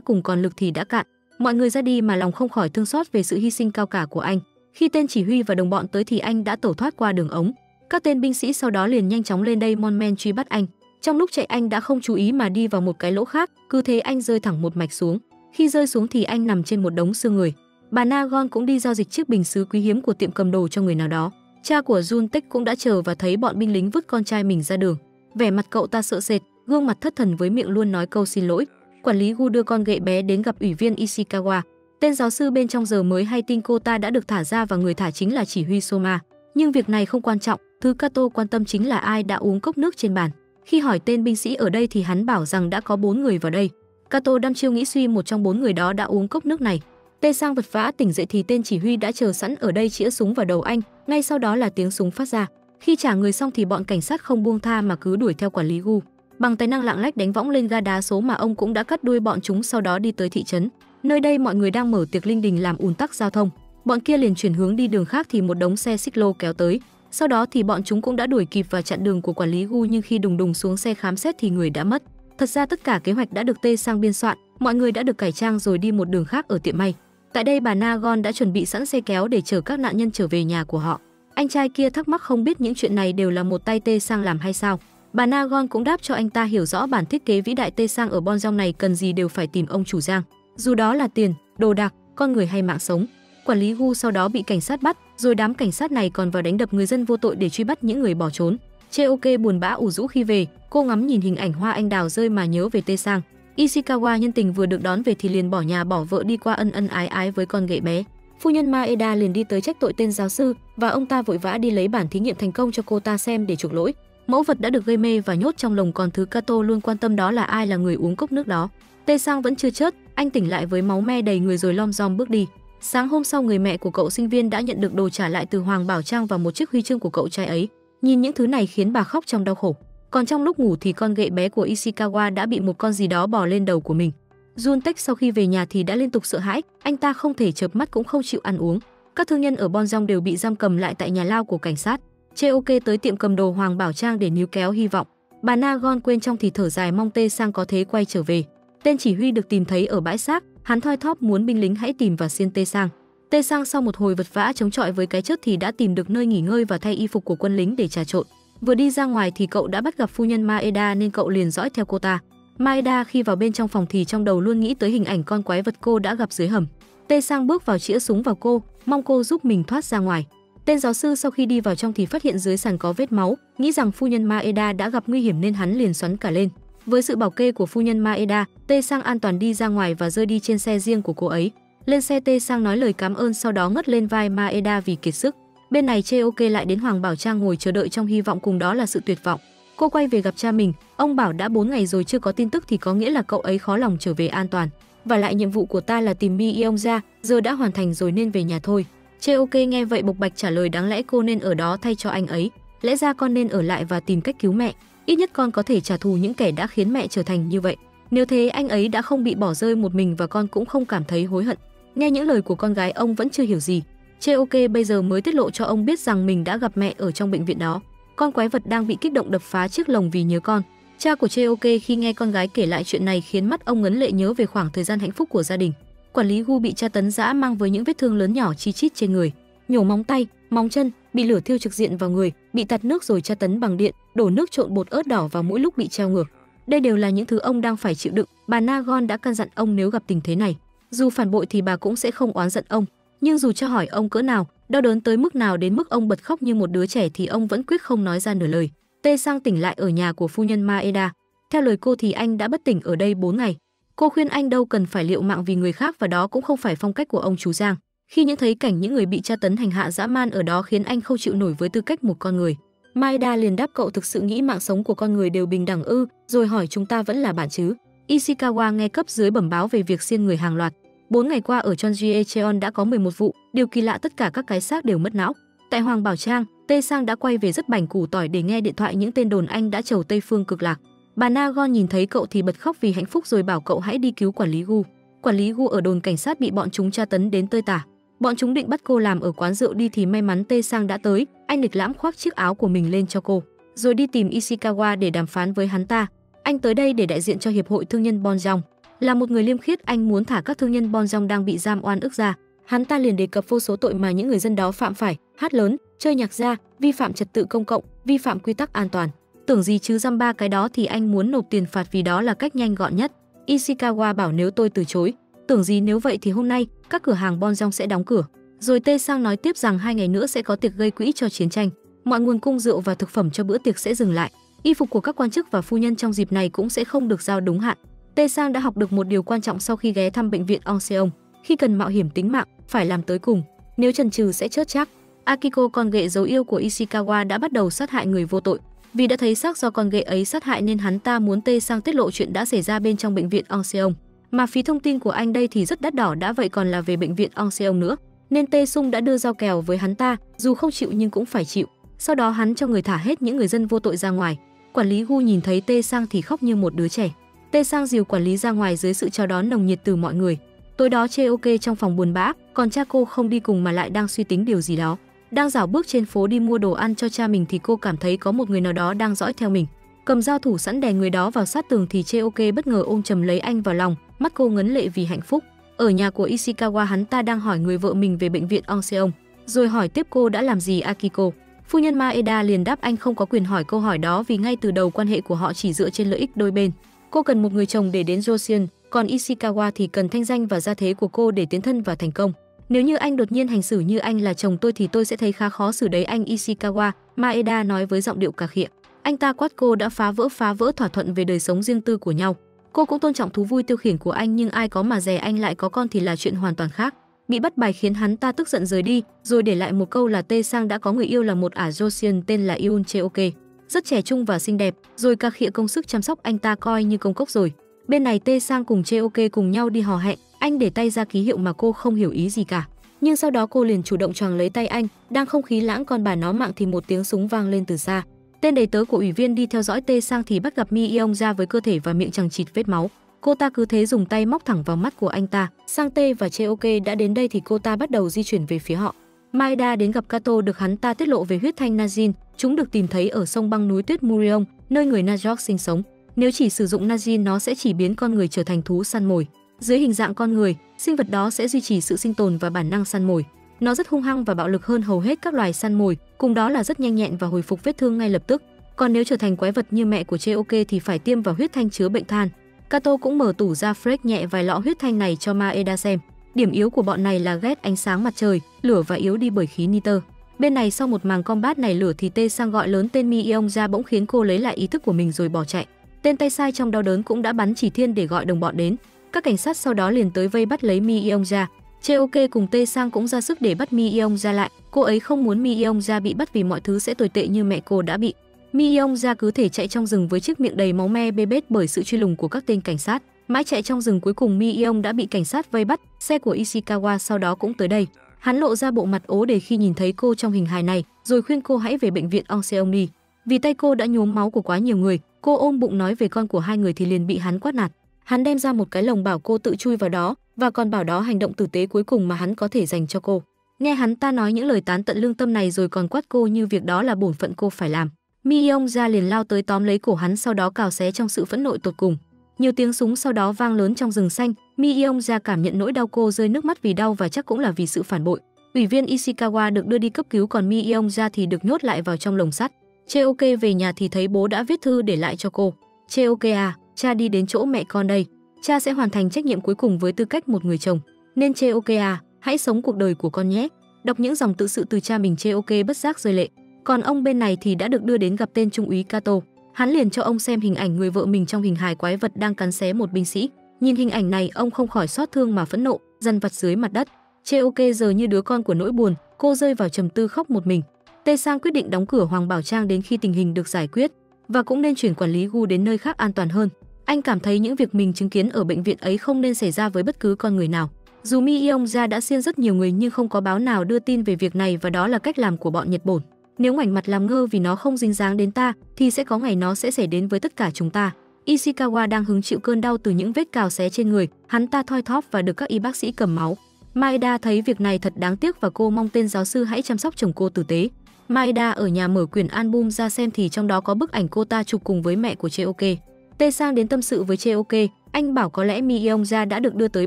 [SPEAKER 1] cùng còn lực thì đã cạn. Mọi người ra đi mà lòng không khỏi thương xót về sự hy sinh cao cả của anh. Khi tên chỉ huy và đồng bọn tới thì anh đã tẩu thoát qua đường ống. Các tên binh sĩ sau đó liền nhanh chóng lên đây mon men truy bắt anh. Trong lúc chạy anh đã không chú ý mà đi vào một cái lỗ khác, cứ thế anh rơi thẳng một mạch xuống. Khi rơi xuống thì anh nằm trên một đống xương người. Bà Nagon cũng đi giao dịch chiếc bình sứ quý hiếm của tiệm cầm đồ cho người nào đó. Cha của Jun Tích cũng đã chờ và thấy bọn binh lính vứt con trai mình ra đường. Vẻ mặt cậu ta sợ sệt, gương mặt thất thần với miệng luôn nói câu xin lỗi. Quản lý Gu đưa con gậy bé đến gặp ủy viên Ishikawa. Tên giáo sư bên trong giờ mới hay tin cô ta đã được thả ra và người thả chính là chỉ huy Soma. Nhưng việc này không quan trọng, thứ Kato quan tâm chính là ai đã uống cốc nước trên bàn. Khi hỏi tên binh sĩ ở đây thì hắn bảo rằng đã có bốn người vào đây. Kato đăm chiêu nghĩ suy một trong bốn người đó đã uống cốc nước này. Tê sang vật vã tỉnh dậy thì tên chỉ huy đã chờ sẵn ở đây chĩa súng vào đầu anh, ngay sau đó là tiếng súng phát ra. Khi trả người xong thì bọn cảnh sát không buông tha mà cứ đuổi theo quản lý Gu. Bằng tài năng lạng lách đánh võng lên ga đá số mà ông cũng đã cắt đuôi bọn chúng sau đó đi tới thị trấn. Nơi đây mọi người đang mở tiệc linh đình làm ùn tắc giao thông. Bọn kia liền chuyển hướng đi đường khác thì một đống xe xích lô kéo tới. Sau đó thì bọn chúng cũng đã đuổi kịp và chặn đường của quản lý Gu nhưng khi đùng đùng xuống xe khám xét thì người đã mất. Thật ra tất cả kế hoạch đã được tê sang biên soạn, mọi người đã được cải trang rồi đi một đường khác ở tiệm may. Tại đây bà Nagon đã chuẩn bị sẵn xe kéo để chở các nạn nhân trở về nhà của họ. Anh trai kia thắc mắc không biết những chuyện này đều là một tay tê sang làm hay sao. Bà Nagon cũng đáp cho anh ta hiểu rõ bản thiết kế vĩ đại tê sang ở Bonjong này cần gì đều phải tìm ông chủ Giang. Dù đó là tiền, đồ đạc, con người hay mạng sống. Quản lý Gu sau đó bị cảnh sát bắt, rồi đám cảnh sát này còn vào đánh đập người dân vô tội để truy bắt những người bỏ trốn. Cheoke buồn bã ủ rũ khi về, cô ngắm nhìn hình ảnh hoa anh đào rơi mà nhớ về Tê Sang. Ishikawa nhân tình vừa được đón về thì liền bỏ nhà bỏ vợ đi qua ân ân ái ái với con ghệ bé. Phu nhân Maeda liền đi tới trách tội tên giáo sư và ông ta vội vã đi lấy bản thí nghiệm thành công cho cô ta xem để chuộc lỗi. Mẫu vật đã được gây mê và nhốt trong lồng còn thứ Kato luôn quan tâm đó là ai là người uống cốc nước đó. Tê Sang vẫn chưa chết, anh tỉnh lại với máu me đầy người rồi lom rom bước đi. Sáng hôm sau người mẹ của cậu sinh viên đã nhận được đồ trả lại từ Hoàng Bảo Trang và một chiếc huy chương của cậu trai ấy. Nhìn những thứ này khiến bà khóc trong đau khổ. Còn trong lúc ngủ thì con gậy bé của Ishikawa đã bị một con gì đó bò lên đầu của mình. Juntech sau khi về nhà thì đã liên tục sợ hãi, anh ta không thể chợp mắt cũng không chịu ăn uống. Các thương nhân ở Bonjong đều bị giam cầm lại tại nhà lao của cảnh sát. Cheoke tới tiệm cầm đồ Hoàng Bảo Trang để níu kéo hy vọng. Bà Nagon quên trong thì thở dài mong Tê Sang có thế quay trở về. Tên chỉ huy được tìm thấy ở bãi xác, hắn thoi thóp muốn binh lính hãy tìm và xiên Tê Sang. Tê Sang sau một hồi vật vã chống chọi với cái chết thì đã tìm được nơi nghỉ ngơi và thay y phục của quân lính để trà trộn. Vừa đi ra ngoài thì cậu đã bắt gặp phu nhân Maeda nên cậu liền dõi theo cô ta. Maeda khi vào bên trong phòng thì trong đầu luôn nghĩ tới hình ảnh con quái vật cô đã gặp dưới hầm. Tê Sang bước vào chĩa súng vào cô, mong cô giúp mình thoát ra ngoài. Tên giáo sư sau khi đi vào trong thì phát hiện dưới sàn có vết máu, nghĩ rằng phu nhân Maeda đã gặp nguy hiểm nên hắn liền xoắn cả lên. Với sự bảo kê của phu nhân Maeda, Tê Sang an toàn đi ra ngoài và rơi đi trên xe riêng của cô ấy. Lên xe Tê Sang nói lời cảm ơn sau đó ngất lên vai Maeda vì kiệt sức. Bên này chê ok lại đến Hoàng Bảo Trang ngồi chờ đợi trong hy vọng cùng đó là sự tuyệt vọng. Cô quay về gặp cha mình, ông bảo đã 4 ngày rồi chưa có tin tức thì có nghĩa là cậu ấy khó lòng trở về an toàn. Và lại nhiệm vụ của ta là tìm Mi Yong ra, giờ đã hoàn thành rồi nên về nhà thôi. Chê ok nghe vậy bộc bạch trả lời đáng lẽ cô nên ở đó thay cho anh ấy. Lẽ ra con nên ở lại và tìm cách cứu mẹ. Ít nhất con có thể trả thù những kẻ đã khiến mẹ trở thành như vậy. Nếu thế anh ấy đã không bị bỏ rơi một mình và con cũng không cảm thấy hối hận. Nghe những lời của con gái ông vẫn chưa hiểu gì. Chê ok bây giờ mới tiết lộ cho ông biết rằng mình đã gặp mẹ ở trong bệnh viện đó. Con quái vật đang bị kích động đập phá chiếc lồng vì nhớ con. Cha của Chê ok khi nghe con gái kể lại chuyện này khiến mắt ông ngấn lệ nhớ về khoảng thời gian hạnh phúc của gia đình. Quản lý Gu bị cha tấn dã mang với những vết thương lớn nhỏ chi chít trên người, nhổ móng tay, móng chân, bị lửa thiêu trực diện vào người, bị tạt nước rồi tra tấn bằng điện, đổ nước trộn bột ớt đỏ vào mỗi lúc bị treo ngược. Đây đều là những thứ ông đang phải chịu đựng. Bà Nagon đã căn dặn ông nếu gặp tình thế này, dù phản bội thì bà cũng sẽ không oán giận ông, nhưng dù cho hỏi ông cỡ nào, đau đớn tới mức nào đến mức ông bật khóc như một đứa trẻ thì ông vẫn quyết không nói ra nửa lời. Tê Sang tỉnh lại ở nhà của phu nhân Maeda. Theo lời cô thì anh đã bất tỉnh ở đây 4 ngày. Cô khuyên anh đâu cần phải liệu mạng vì người khác và đó cũng không phải phong cách của ông chú Giang. Khi những thấy cảnh những người bị tra tấn hành hạ dã man ở đó khiến anh không chịu nổi với tư cách một con người. Maeda liền đáp cậu thực sự nghĩ mạng sống của con người đều bình đẳng ư, rồi hỏi chúng ta vẫn là bạn chứ. Ishikawa nghe cấp dưới bẩm báo về việc xiên người hàng loạt. 4 ngày qua ở Chonji Cheon đã có 11 vụ, điều kỳ lạ tất cả các cái xác đều mất não. Tại Hoàng Bảo Trang, Tê Sang đã quay về rất bảnh củ tỏi để nghe điện thoại những tên đồn anh đã chầu Tây Phương cực lạc. Bà Nagon nhìn thấy cậu thì bật khóc vì hạnh phúc rồi bảo cậu hãy đi cứu quản lý Gu. Quản lý Gu ở đồn cảnh sát bị bọn chúng tra tấn đến tơi tả. Bọn chúng định bắt cô làm ở quán rượu đi thì may mắn Tê Sang đã tới, anh lịch lãm khoác chiếc áo của mình lên cho cô, rồi đi tìm Ishikawa để đàm phán với hắn ta. Anh tới đây để đại diện cho hiệp hội thương nhân Bonjong. Là một người liêm khiết, anh muốn thả các thương nhân Bonjong đang bị giam oan ức ra. Hắn ta liền đề cập vô số tội mà những người dân đó phạm phải, hát lớn, chơi nhạc ra, vi phạm trật tự công cộng, vi phạm quy tắc an toàn. Tưởng gì chứ dăm ba cái đó thì anh muốn nộp tiền phạt vì đó là cách nhanh gọn nhất. Ishikawa bảo nếu tôi từ chối, tưởng gì nếu vậy thì hôm nay các cửa hàng Bonjong sẽ đóng cửa. Rồi Tê Sang nói tiếp rằng hai ngày nữa sẽ có tiệc gây quỹ cho chiến tranh. Mọi nguồn cung rượu và thực phẩm cho bữa tiệc sẽ dừng lại. Y phục của các quan chức và phu nhân trong dịp này cũng sẽ không được giao đúng hạn. Tê Sang đã học được một điều quan trọng sau khi ghé thăm bệnh viện Onseong, khi cần mạo hiểm tính mạng, phải làm tới cùng, nếu chần chừ sẽ chết chắc. Akiko con ghệ dấu yêu của Ishikawa đã bắt đầu sát hại người vô tội. Vì đã thấy xác do con ghệ ấy sát hại nên hắn ta muốn Tê sang tiết lộ chuyện đã xảy ra bên trong bệnh viện Onseong. Mà phí thông tin của anh đây thì rất đắt đỏ đã vậy còn là về bệnh viện Onseong nữa. Nên Tê Sung đã đưa dao kèo với hắn ta, dù không chịu nhưng cũng phải chịu. Sau đó hắn cho người thả hết những người dân vô tội ra ngoài. Quản lý Gu nhìn thấy Tê Sang thì khóc như một đứa trẻ. Tê Sang dìu quản lý ra ngoài dưới sự chào đón nồng nhiệt từ mọi người. Tối đó chê ok trong phòng buồn bã, còn cha cô không đi cùng mà lại đang suy tính điều gì đó. Đang dạo bước trên phố đi mua đồ ăn cho cha mình thì cô cảm thấy có một người nào đó đang dõi theo mình. Cầm dao thủ sẵn đè người đó vào sát tường thì chê ok bất ngờ ôm chầm lấy anh vào lòng, mắt cô ngấn lệ vì hạnh phúc. Ở nhà của Ishikawa hắn ta đang hỏi người vợ mình về bệnh viện Onseong, rồi hỏi tiếp cô đã làm gì Akiko. Phu nhân Maeda liền đáp anh không có quyền hỏi câu hỏi đó vì ngay từ đầu quan hệ của họ chỉ dựa trên lợi ích đôi bên. Cô cần một người chồng để đến Josian, còn Ishikawa thì cần thanh danh và gia thế của cô để tiến thân và thành công. Nếu như anh đột nhiên hành xử như anh là chồng tôi thì tôi sẽ thấy khá khó xử đấy anh Ishikawa, Maeda nói với giọng điệu cà khịa. Anh ta quát cô đã phá vỡ phá vỡ thỏa thuận về đời sống riêng tư của nhau. Cô cũng tôn trọng thú vui tiêu khiển của anh nhưng ai có mà dè anh lại có con thì là chuyện hoàn toàn khác. Bị bắt bài khiến hắn ta tức giận rời đi, rồi để lại một câu là Tê Sang đã có người yêu là một ả Josian tên là Yoon Cheoke. Rất trẻ trung và xinh đẹp, rồi ca khịa công sức chăm sóc anh ta coi như công cốc rồi. Bên này Tê Sang cùng Cheoke cùng nhau đi hò hẹn, anh để tay ra ký hiệu mà cô không hiểu ý gì cả. Nhưng sau đó cô liền chủ động choàng lấy tay anh, đang không khí lãng con bà nó mạng thì một tiếng súng vang lên từ xa. Tên đầy tớ của ủy viên đi theo dõi Tê Sang thì bắt gặp Mi Yong ra với cơ thể và miệng chẳng chịt vết máu. Cô ta cứ thế dùng tay móc thẳng vào mắt của anh ta. Sang Tê và Cheoke đã đến đây thì cô ta bắt đầu di chuyển về phía họ. Maeda đến gặp Kato được hắn ta tiết lộ về huyết thanh Najin, chúng được tìm thấy ở sông băng núi tuyết Murion, nơi người Najok sinh sống. Nếu chỉ sử dụng Najin nó sẽ chỉ biến con người trở thành thú săn mồi. Dưới hình dạng con người, sinh vật đó sẽ duy trì sự sinh tồn và bản năng săn mồi. Nó rất hung hăng và bạo lực hơn hầu hết các loài săn mồi, cùng đó là rất nhanh nhẹn và hồi phục vết thương ngay lập tức. Còn nếu trở thành quái vật như mẹ của Cheoke thì phải tiêm vào huyết thanh chứa bệnh than. Kato cũng mở tủ ra freak nhẹ vài lọ huyết thanh này cho Maeda xem. Điểm yếu của bọn này là ghét ánh sáng mặt trời, lửa và yếu đi bởi khí nitơ. Bên này sau một màng combat này lửa thì Tê sang gọi lớn tên Mi Yong ra bỗng khiến cô lấy lại ý thức của mình rồi bỏ chạy. Tên tay sai trong đau đớn cũng đã bắn chỉ thiên để gọi đồng bọn đến. Các cảnh sát sau đó liền tới vây bắt lấy Mi Yong ra. Cheoke cùng Tê Sang cũng ra sức để bắt Mi Yong ra lại. Cô ấy không muốn Mi Yong ra bị bắt vì mọi thứ sẽ tồi tệ như mẹ cô đã bị. Mi Yong ra cứ thể chạy trong rừng với chiếc miệng đầy máu me bê bết bởi sự truy lùng của các tên cảnh sát. Mãi chạy trong rừng cuối cùng Mi Yong đã bị cảnh sát vây bắt, xe của Ishikawa sau đó cũng tới đây. Hắn lộ ra bộ mặt ố để khi nhìn thấy cô trong hình hài này, rồi khuyên cô hãy về bệnh viện Onseong đi. Vì tay cô đã nhuốm máu của quá nhiều người, cô ôm bụng nói về con của hai người thì liền bị hắn quát nạt. Hắn đem ra một cái lồng bảo cô tự chui vào đó và còn bảo đó hành động tử tế cuối cùng mà hắn có thể dành cho cô. Nghe hắn ta nói những lời tán tận lương tâm này rồi còn quát cô như việc đó là bổn phận cô phải làm. Mi Yong ra liền lao tới tóm lấy cổ hắn sau đó cào xé trong sự phẫn nộ tột cùng. Nhiều tiếng súng sau đó vang lớn trong rừng xanh, Mi Yong ra cảm nhận nỗi đau cô rơi nước mắt vì đau và chắc cũng là vì sự phản bội. Ủy viên Ishikawa được đưa đi cấp cứu còn Mi Yong ra thì được nhốt lại vào trong lồng sắt. Cheoke về nhà thì thấy bố đã viết thư để lại cho cô. Cheoke à, cha đi đến chỗ mẹ con đây. Cha sẽ hoàn thành trách nhiệm cuối cùng với tư cách một người chồng. Nên Cheoke à, hãy sống cuộc đời của con nhé. Đọc những dòng tự sự từ cha mình Cheoke bất giác rơi lệ. Còn ông bên này thì đã được đưa đến gặp tên trung úy Kato. Hắn liền cho ông xem hình ảnh người vợ mình trong hình hài quái vật đang cắn xé một binh sĩ. Nhìn hình ảnh này, ông không khỏi xót thương mà phẫn nộ, dằn vặt dưới mặt đất. Cheoke giờ như đứa con của nỗi buồn, cô rơi vào trầm tư khóc một mình. Tê Sang quyết định đóng cửa Hoàng Bảo Trang đến khi tình hình được giải quyết và cũng nên chuyển quản lý Gu đến nơi khác an toàn hơn. Anh cảm thấy những việc mình chứng kiến ở bệnh viện ấy không nên xảy ra với bất cứ con người nào. Dù Mi Yong ra đã xiên rất nhiều người nhưng không có báo nào đưa tin về việc này và đó là cách làm của bọn Nhật Bổn. Nếu ngoảnh mặt làm ngơ vì nó không dính dáng đến ta, thì sẽ có ngày nó sẽ xảy đến với tất cả chúng ta. Ishikawa đang hứng chịu cơn đau từ những vết cào xé trên người, hắn ta thoi thóp và được các y bác sĩ cầm máu. Maeda thấy việc này thật đáng tiếc và cô mong tên giáo sư hãy chăm sóc chồng cô tử tế. Maeda ở nhà mở quyển album ra xem thì trong đó có bức ảnh cô ta chụp cùng với mẹ của Cheoke. Tê Sang đến tâm sự với Cheoke, anh bảo có lẽ Mi Yeong Ja đã được đưa tới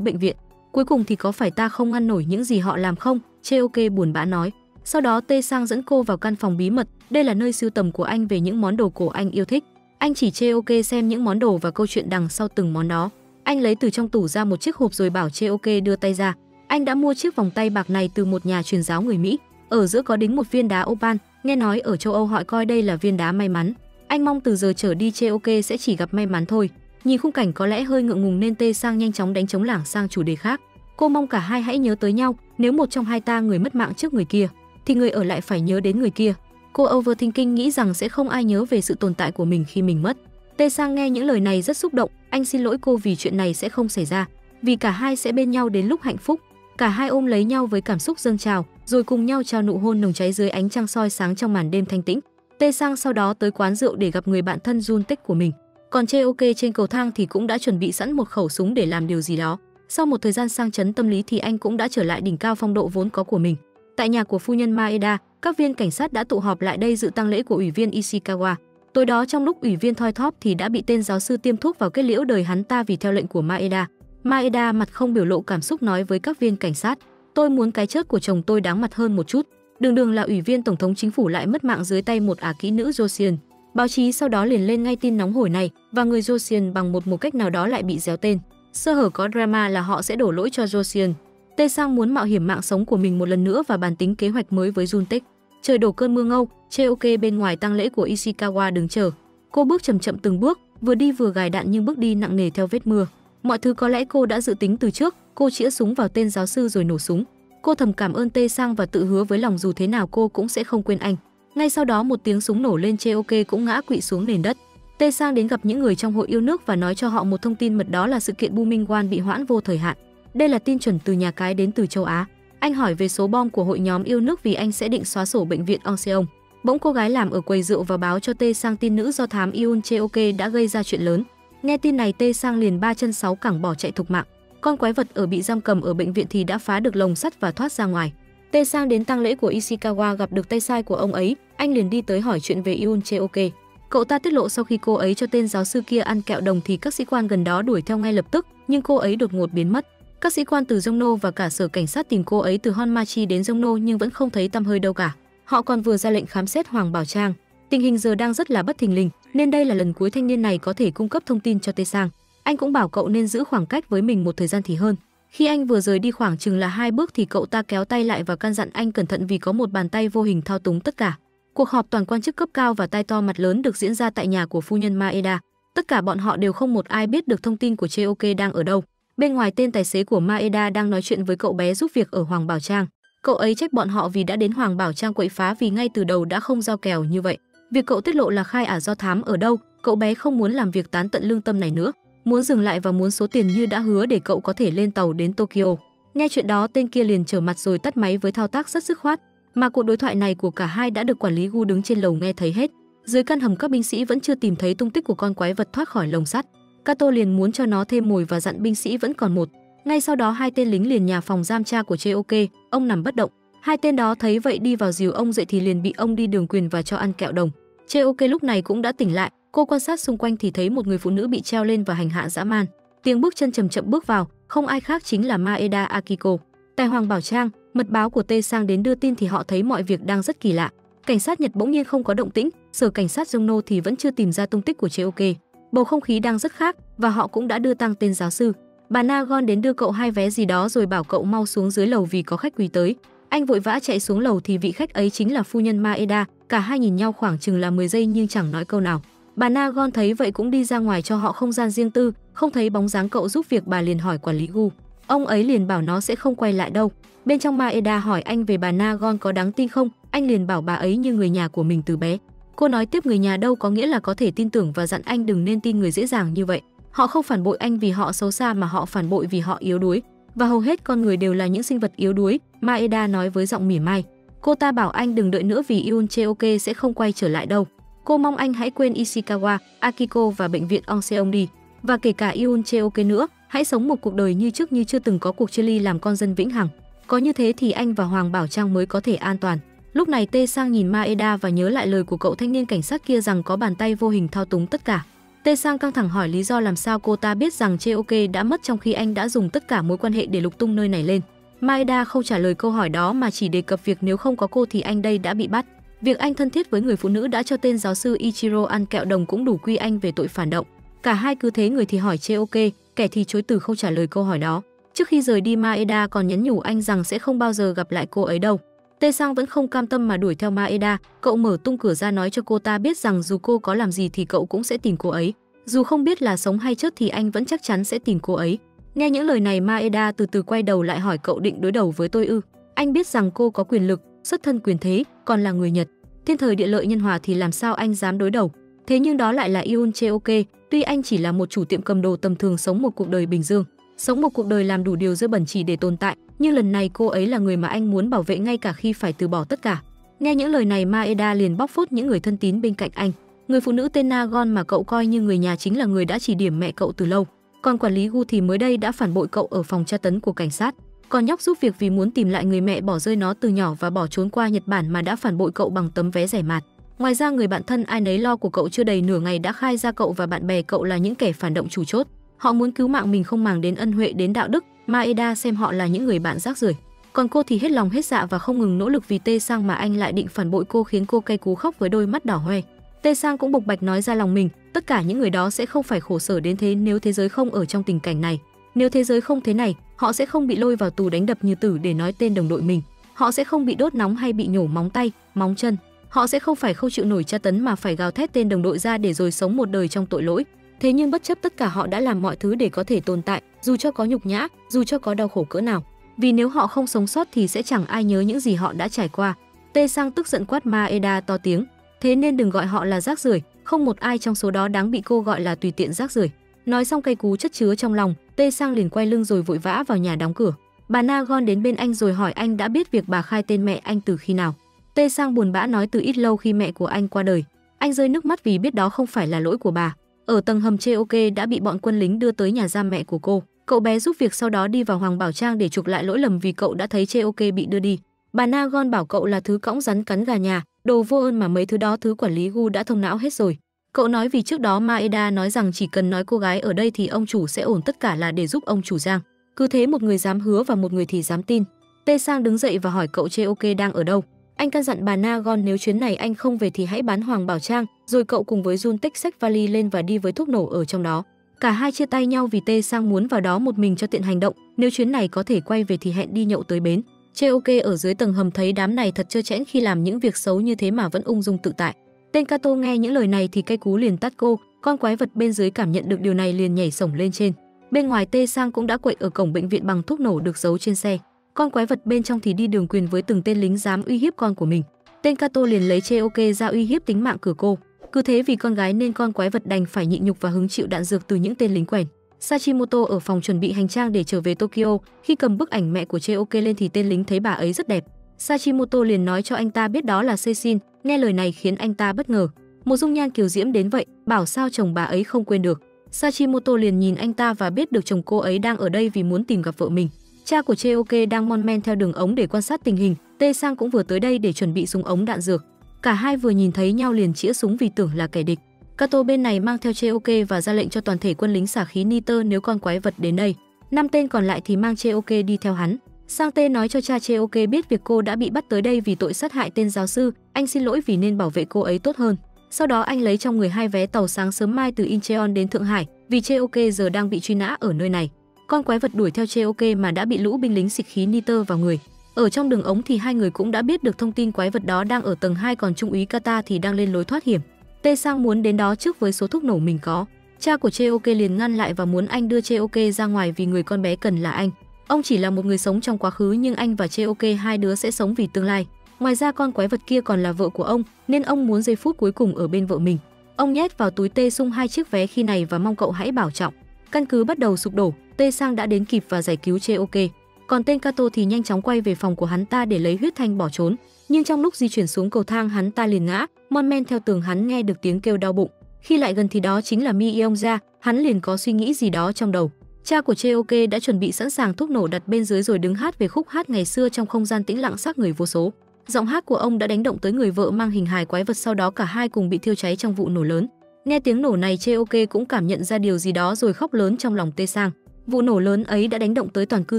[SPEAKER 1] bệnh viện. Cuối cùng thì có phải ta không ngăn nổi những gì họ làm không? Cheoke buồn bã nói. Sau đó Tê Sang dẫn cô vào căn phòng bí mật, đây là nơi sưu tầm của anh về những món đồ cổ anh yêu thích. Anh chỉ Cheoke xem những món đồ và câu chuyện đằng sau từng món đó. Anh lấy từ trong tủ ra một chiếc hộp rồi bảo Cheoke đưa tay ra. Anh đã mua chiếc vòng tay bạc này từ một nhà truyền giáo người Mỹ. Ở giữa có đính một viên đá opal, nghe nói ở châu Âu họ coi đây là viên đá may mắn. Anh mong từ giờ trở đi Cheoke sẽ chỉ gặp may mắn thôi. Nhìn khung cảnh có lẽ hơi ngượng ngùng nên Tê Sang nhanh chóng đánh chống lảng sang chủ đề khác. Cô mong cả hai hãy nhớ tới nhau, nếu một trong hai ta người mất mạng trước người kia thì người ở lại phải nhớ đến người kia. Cô overthinking nghĩ rằng sẽ không ai nhớ về sự tồn tại của mình khi mình mất. Tê Sang nghe những lời này rất xúc động, anh xin lỗi cô vì chuyện này sẽ không xảy ra, vì cả hai sẽ bên nhau đến lúc hạnh phúc. Cả hai ôm lấy nhau với cảm xúc dâng trào, rồi cùng nhau trao nụ hôn nồng cháy dưới ánh trăng soi sáng trong màn đêm thanh tĩnh. Tê Sang sau đó tới quán rượu để gặp người bạn thân Jun Tích của mình. Còn Chê Ok trên cầu thang thì cũng đã chuẩn bị sẵn một khẩu súng để làm điều gì đó. Sau một thời gian sang chấn tâm lý thì anh cũng đã trở lại đỉnh cao phong độ vốn có của mình. Tại nhà của phu nhân Maeda, các viên cảnh sát đã tụ họp lại đây dự tang lễ của ủy viên Ishikawa. Tối đó trong lúc ủy viên thoi thóp thì đã bị tên giáo sư tiêm thuốc vào kết liễu đời hắn ta vì theo lệnh của Maeda. Maeda mặt không biểu lộ cảm xúc nói với các viên cảnh sát, tôi muốn cái chết của chồng tôi đáng mặt hơn một chút. Đường đường là ủy viên tổng thống chính phủ lại mất mạng dưới tay một ả kỹ nữ Josian. Báo chí sau đó liền lên ngay tin nóng hổi này và người Josian bằng một một cách nào đó lại bị déo tên. Sơ hở có drama là họ sẽ đổ lỗi cho Josian. Tê Sang muốn mạo hiểm mạng sống của mình một lần nữa và bàn tính kế hoạch mới với Juntech. Trời đổ cơn mưa ngâu, Cheoke bên ngoài tang lễ của Ishikawa đứng chờ. Cô bước chậm chậm từng bước, vừa đi vừa gài đạn nhưng bước đi nặng nề theo vết mưa. Mọi thứ có lẽ cô đã dự tính từ trước, cô chĩa súng vào tên giáo sư rồi nổ súng. Cô thầm cảm ơn Tê Sang và tự hứa với lòng dù thế nào cô cũng sẽ không quên anh. Ngay sau đó một tiếng súng nổ lên Cheoke cũng ngã quỵ xuống nền đất. Tê Sang đến gặp những người trong hội yêu nước và nói cho họ một thông tin mật đó là sự kiện Bu Minh Quan bị hoãn vô thời hạn. Đây là tin chuẩn từ nhà cái đến từ châu Á. Anh hỏi về số bom của hội nhóm yêu nước vì anh sẽ định xóa sổ bệnh viện Onseong. Bỗng cô gái làm ở quầy rượu và báo cho Tê Sang tin nữ do thám Yoon Cheoke đã gây ra chuyện lớn. Nghe tin này Tê Sang liền ba chân sáu cẳng bỏ chạy thục mạng. Con quái vật ở bị giam cầm ở bệnh viện thì đã phá được lồng sắt và thoát ra ngoài. Tê Sang đến tang lễ của Ishikawa gặp được tay sai của ông ấy, anh liền đi tới hỏi chuyện về Yoon Cheoke. Cậu ta tiết lộ sau khi cô ấy cho tên giáo sư kia ăn kẹo đồng thì các sĩ quan gần đó đuổi theo ngay lập tức, nhưng cô ấy đột ngột biến mất. Các sĩ quan từ Jongno và cả sở cảnh sát tìm cô ấy từ Honmachi đến Jongno nhưng vẫn không thấy tăm hơi đâu cả. Họ còn vừa ra lệnh khám xét Hoàng Bảo Trang. Tình hình giờ đang rất là bất thình lình, nên đây là lần cuối thanh niên này có thể cung cấp thông tin cho Tê Sang. Anh cũng bảo cậu nên giữ khoảng cách với mình một thời gian thì hơn. Khi anh vừa rời đi khoảng chừng là hai bước thì cậu ta kéo tay lại và căn dặn anh cẩn thận vì có một bàn tay vô hình thao túng tất cả. Cuộc họp toàn quan chức cấp cao và tai to mặt lớn được diễn ra tại nhà của phu nhân Maeda. Tất cả bọn họ đều không một ai biết được thông tin của Cheoke đang ở đâu. Bên ngoài tên tài xế của Maeda đang nói chuyện với cậu bé giúp việc ở Hoàng Bảo Trang. Cậu ấy trách bọn họ vì đã đến Hoàng Bảo Trang quậy phá vì ngay từ đầu đã không giao kèo như vậy. Việc cậu tiết lộ là khai ả do thám ở đâu, cậu bé không muốn làm việc tán tận lương tâm này nữa, muốn dừng lại và muốn số tiền như đã hứa để cậu có thể lên tàu đến Tokyo. Nghe chuyện đó tên kia liền trở mặt rồi tắt máy với thao tác rất dứt khoát, mà cuộc đối thoại này của cả hai đã được quản lý Gu đứng trên lầu nghe thấy hết. Dưới căn hầm các binh sĩ vẫn chưa tìm thấy tung tích của con quái vật thoát khỏi lồng sắt. Kato liền muốn cho nó thêm mồi và dặn binh sĩ vẫn còn một. Ngay sau đó hai tên lính liền nhà phòng giam cha của Cheoke, ông nằm bất động. Hai tên đó thấy vậy đi vào dìu ông dậy thì liền bị ông đi đường quyền và cho ăn kẹo đồng. Cheoke lúc này cũng đã tỉnh lại, cô quan sát xung quanh thì thấy một người phụ nữ bị treo lên và hành hạ dã man. Tiếng bước chân chậm chậm bước vào, không ai khác chính là Maeda Akiko. Tại Hoàng Bảo Trang, mật báo của Tê Sang đến đưa tin thì họ thấy mọi việc đang rất kỳ lạ. Cảnh sát Nhật bỗng nhiên không có động tĩnh, sở cảnh sát Jongno thì vẫn chưa tìm ra tung tích của Cheoke. Bầu không khí đang rất khác và họ cũng đã đưa tăng tên giáo sư. Bà Nagon đến đưa cậu hai vé gì đó rồi bảo cậu mau xuống dưới lầu vì có khách quý tới. Anh vội vã chạy xuống lầu thì vị khách ấy chính là phu nhân Maeda, cả hai nhìn nhau khoảng chừng là 10 giây nhưng chẳng nói câu nào. Bà Nagon thấy vậy cũng đi ra ngoài cho họ không gian riêng tư, không thấy bóng dáng cậu giúp việc bà liền hỏi quản lý Gu. Ông ấy liền bảo nó sẽ không quay lại đâu. Bên trong Maeda hỏi anh về bà Nagon có đáng tin không, anh liền bảo bà ấy như người nhà của mình từ bé. Cô nói tiếp người nhà đâu có nghĩa là có thể tin tưởng và dặn anh đừng nên tin người dễ dàng như vậy. Họ không phản bội anh vì họ xấu xa mà họ phản bội vì họ yếu đuối. Và hầu hết con người đều là những sinh vật yếu đuối, Maeda nói với giọng mỉa mai. Cô ta bảo anh đừng đợi nữa vì Yoon Cheoke sẽ không quay trở lại đâu. Cô mong anh hãy quên Ishikawa, Akiko và bệnh viện Onseong đi. Và kể cả Yoon Cheoke nữa, hãy sống một cuộc đời như trước như chưa từng có cuộc chia ly làm con dân vĩnh hằng. Có như thế thì anh và Hoàng Bảo Trang mới có thể an toàn. Lúc này Tê Sang nhìn Maeda và nhớ lại lời của cậu thanh niên cảnh sát kia rằng có bàn tay vô hình thao túng tất cả. Tê Sang căng thẳng hỏi lý do làm sao cô ta biết rằng Cheoke đã mất trong khi anh đã dùng tất cả mối quan hệ để lục tung nơi này lên. Maeda không trả lời câu hỏi đó mà chỉ đề cập việc nếu không có cô thì anh đây đã bị bắt. Việc anh thân thiết với người phụ nữ đã cho tên giáo sư Ichiro ăn kẹo đồng cũng đủ quy anh về tội phản động. Cả hai cứ thế người thì hỏi Cheoke, kẻ thì chối từ không trả lời câu hỏi đó. Trước khi rời đi Maeda còn nhấn nhủ anh rằng sẽ không bao giờ gặp lại cô ấy đâu. Tê Sang vẫn không cam tâm mà đuổi theo Maeda, cậu mở tung cửa ra nói cho cô ta biết rằng dù cô có làm gì thì cậu cũng sẽ tìm cô ấy. Dù không biết là sống hay chết thì anh vẫn chắc chắn sẽ tìm cô ấy. Nghe những lời này Maeda từ từ quay đầu lại hỏi cậu định đối đầu với tôi ư? Anh biết rằng cô có quyền lực, xuất thân quyền thế, còn là người Nhật. Thiên thời địa lợi nhân hòa thì làm sao anh dám đối đầu. Thế nhưng đó lại là Yoon Cheoke, tuy anh chỉ là một chủ tiệm cầm đồ tầm thường sống một cuộc đời bình dương, sống một cuộc đời làm đủ điều dơ bẩn chỉ để tồn tại, nhưng lần này cô ấy là người mà anh muốn bảo vệ ngay cả khi phải từ bỏ tất cả. Nghe những lời này Maeda liền bóc phốt những người thân tín bên cạnh anh. Người phụ nữ tên Nagon mà cậu coi như người nhà chính là người đã chỉ điểm mẹ cậu từ lâu. Còn quản lý Gu thì mới đây đã phản bội cậu ở phòng tra tấn của cảnh sát. Còn nhóc giúp việc vì muốn tìm lại người mẹ bỏ rơi nó từ nhỏ và bỏ trốn qua Nhật Bản mà đã phản bội cậu bằng tấm vé rẻ mạt. Ngoài ra người bạn thân ai nấy lo của cậu chưa đầy nửa ngày đã khai ra cậu và bạn bè cậu là những kẻ phản động chủ chốt. Họ muốn cứu mạng mình không màng đến ân huệ đến đạo đức, Maeda xem họ là những người bạn rác rưởi. Còn cô thì hết lòng hết dạ và không ngừng nỗ lực vì Tê Sang mà anh lại định phản bội cô khiến cô cay cú khóc với đôi mắt đỏ hoe. Tê Sang cũng bộc bạch nói ra lòng mình, tất cả những người đó sẽ không phải khổ sở đến thế nếu thế giới không ở trong tình cảnh này. Nếu thế giới không thế này, họ sẽ không bị lôi vào tù đánh đập như tử để nói tên đồng đội mình. Họ sẽ không bị đốt nóng hay bị nhổ móng tay, móng chân. Họ sẽ không phải không chịu nổi tra tấn mà phải gào thét tên đồng đội ra để rồi sống một đời trong tội lỗi. Thế nhưng bất chấp tất cả họ đã làm mọi thứ để có thể tồn tại, dù cho có nhục nhã, dù cho có đau khổ cỡ nào. Vì nếu họ không sống sót thì sẽ chẳng ai nhớ những gì họ đã trải qua. Tê Sang tức giận quát Maeda to tiếng, thế nên đừng gọi họ là rác rưởi, không một ai trong số đó đáng bị cô gọi là tùy tiện rác rưởi. Nói xong cây cú chất chứa trong lòng, Tê Sang liền quay lưng rồi vội vã vào nhà đóng cửa. Bà Nagon đến bên anh rồi hỏi anh đã biết việc bà khai tên mẹ anh từ khi nào. Tê Sang buồn bã nói từ ít lâu khi mẹ của anh qua đời. Anh rơi nước mắt vì biết đó không phải là lỗi của bà. Ở tầng hầm Cheoke đã bị bọn quân lính đưa tới nhà giam mẹ của cô. Cậu bé giúp việc sau đó đi vào Hoàng Bảo Trang để chuộc lại lỗi lầm vì cậu đã thấy Cheoke bị đưa đi. Bà Nagon bảo cậu là thứ cõng rắn cắn gà nhà, đồ vô ơn mà mấy thứ đó thứ quản lý Gu đã thông não hết rồi. Cậu nói vì trước đó Maeda nói rằng chỉ cần nói cô gái ở đây thì ông chủ sẽ ổn tất cả là để giúp ông chủ Giang. Cứ thế một người dám hứa và một người thì dám tin. Tê Sang đứng dậy và hỏi cậu Cheoke đang ở đâu. Anh căn dặn bà Nagon nếu chuyến này anh không về thì hãy bán Hoàng Bảo Trang, rồi cậu cùng với Jun tích sách vali lên và đi với thuốc nổ ở trong đó. Cả hai chia tay nhau vì Tê Sang muốn vào đó một mình cho tiện hành động, nếu chuyến này có thể quay về thì hẹn đi nhậu tới bến. Cheoke ở dưới tầng hầm thấy đám này thật trơ trẽn khi làm những việc xấu như thế mà vẫn ung dung tự tại. Tên Kato nghe những lời này thì cây cú liền tắt cô, con quái vật bên dưới cảm nhận được điều này liền nhảy sổng lên trên. Bên ngoài Tê Sang cũng đã quậy ở cổng bệnh viện bằng thuốc nổ được giấu trên xe. Con quái vật bên trong thì đi đường quyền với từng tên lính dám uy hiếp con của mình. Tên Kato liền lấy Cheoke ra uy hiếp tính mạng cửa cô. Cứ thế vì con gái nên con quái vật đành phải nhịn nhục và hứng chịu đạn dược từ những tên lính quèn. Sachimoto ở phòng chuẩn bị hành trang để trở về Tokyo, khi cầm bức ảnh mẹ của Cheoke lên thì tên lính thấy bà ấy rất đẹp. Sachimoto liền nói cho anh ta biết đó là Seisin, nghe lời này khiến anh ta bất ngờ. Một dung nhan kiều diễm đến vậy, bảo sao chồng bà ấy không quên được. Sachimoto liền nhìn anh ta và biết được chồng cô ấy đang ở đây vì muốn tìm gặp vợ mình. Cha của Cheoke đang mon men theo đường ống để quan sát tình hình, Tê Sang cũng vừa tới đây để chuẩn bị súng ống đạn dược. Cả hai vừa nhìn thấy nhau liền chĩa súng vì tưởng là kẻ địch. Kato bên này mang theo Cheoke và ra lệnh cho toàn thể quân lính xả khí nitơ nếu con quái vật đến đây. Năm tên còn lại thì mang Cheoke đi theo hắn. Sang Tê nói cho cha Cheoke biết việc cô đã bị bắt tới đây vì tội sát hại tên giáo sư, anh xin lỗi vì nên bảo vệ cô ấy tốt hơn. Sau đó anh lấy trong người hai vé tàu sáng sớm mai từ Incheon đến Thượng Hải, vì Cheoke giờ đang bị truy nã ở nơi này. Con quái vật đuổi theo Cheoke mà đã bị lũ binh lính xịt khí nitơ vào người. Ở trong đường ống thì hai người cũng đã biết được thông tin quái vật đó đang ở tầng 2 còn trung úy Kata thì đang lên lối thoát hiểm. Tê Sang muốn đến đó trước với số thuốc nổ mình có. Cha của Cheoke liền ngăn lại và muốn anh đưa Cheoke ra ngoài vì người con bé cần là anh. Ông chỉ là một người sống trong quá khứ nhưng anh và Cheoke hai đứa sẽ sống vì tương lai. Ngoài ra con quái vật kia còn là vợ của ông, nên ông muốn giây phút cuối cùng ở bên vợ mình. Ông nhét vào túi Tê Sung hai chiếc vé khi này và mong cậu hãy bảo trọng. Căn cứ bắt đầu sụp đổ, Tê Sang đã đến kịp và giải cứu Cheoke. Còn tên Kato thì nhanh chóng quay về phòng của hắn ta để lấy huyết thanh bỏ trốn. Nhưng trong lúc di chuyển xuống cầu thang hắn ta liền ngã, mon men theo tường hắn nghe được tiếng kêu đau bụng. Khi lại gần thì đó chính là Mi Yeong ra, hắn liền có suy nghĩ gì đó trong đầu. Cha của Cheoke đã chuẩn bị sẵn sàng thuốc nổ đặt bên dưới rồi đứng hát về khúc hát ngày xưa trong không gian tĩnh lặng xác người vô số. Giọng hát của ông đã đánh động tới người vợ mang hình hài quái vật sau đó cả hai cùng bị thiêu cháy trong vụ nổ lớn. Nghe tiếng nổ này Cheoke cũng cảm nhận ra điều gì đó rồi khóc lớn trong lòng Tê Sang. Vụ nổ lớn ấy đã đánh động tới toàn cư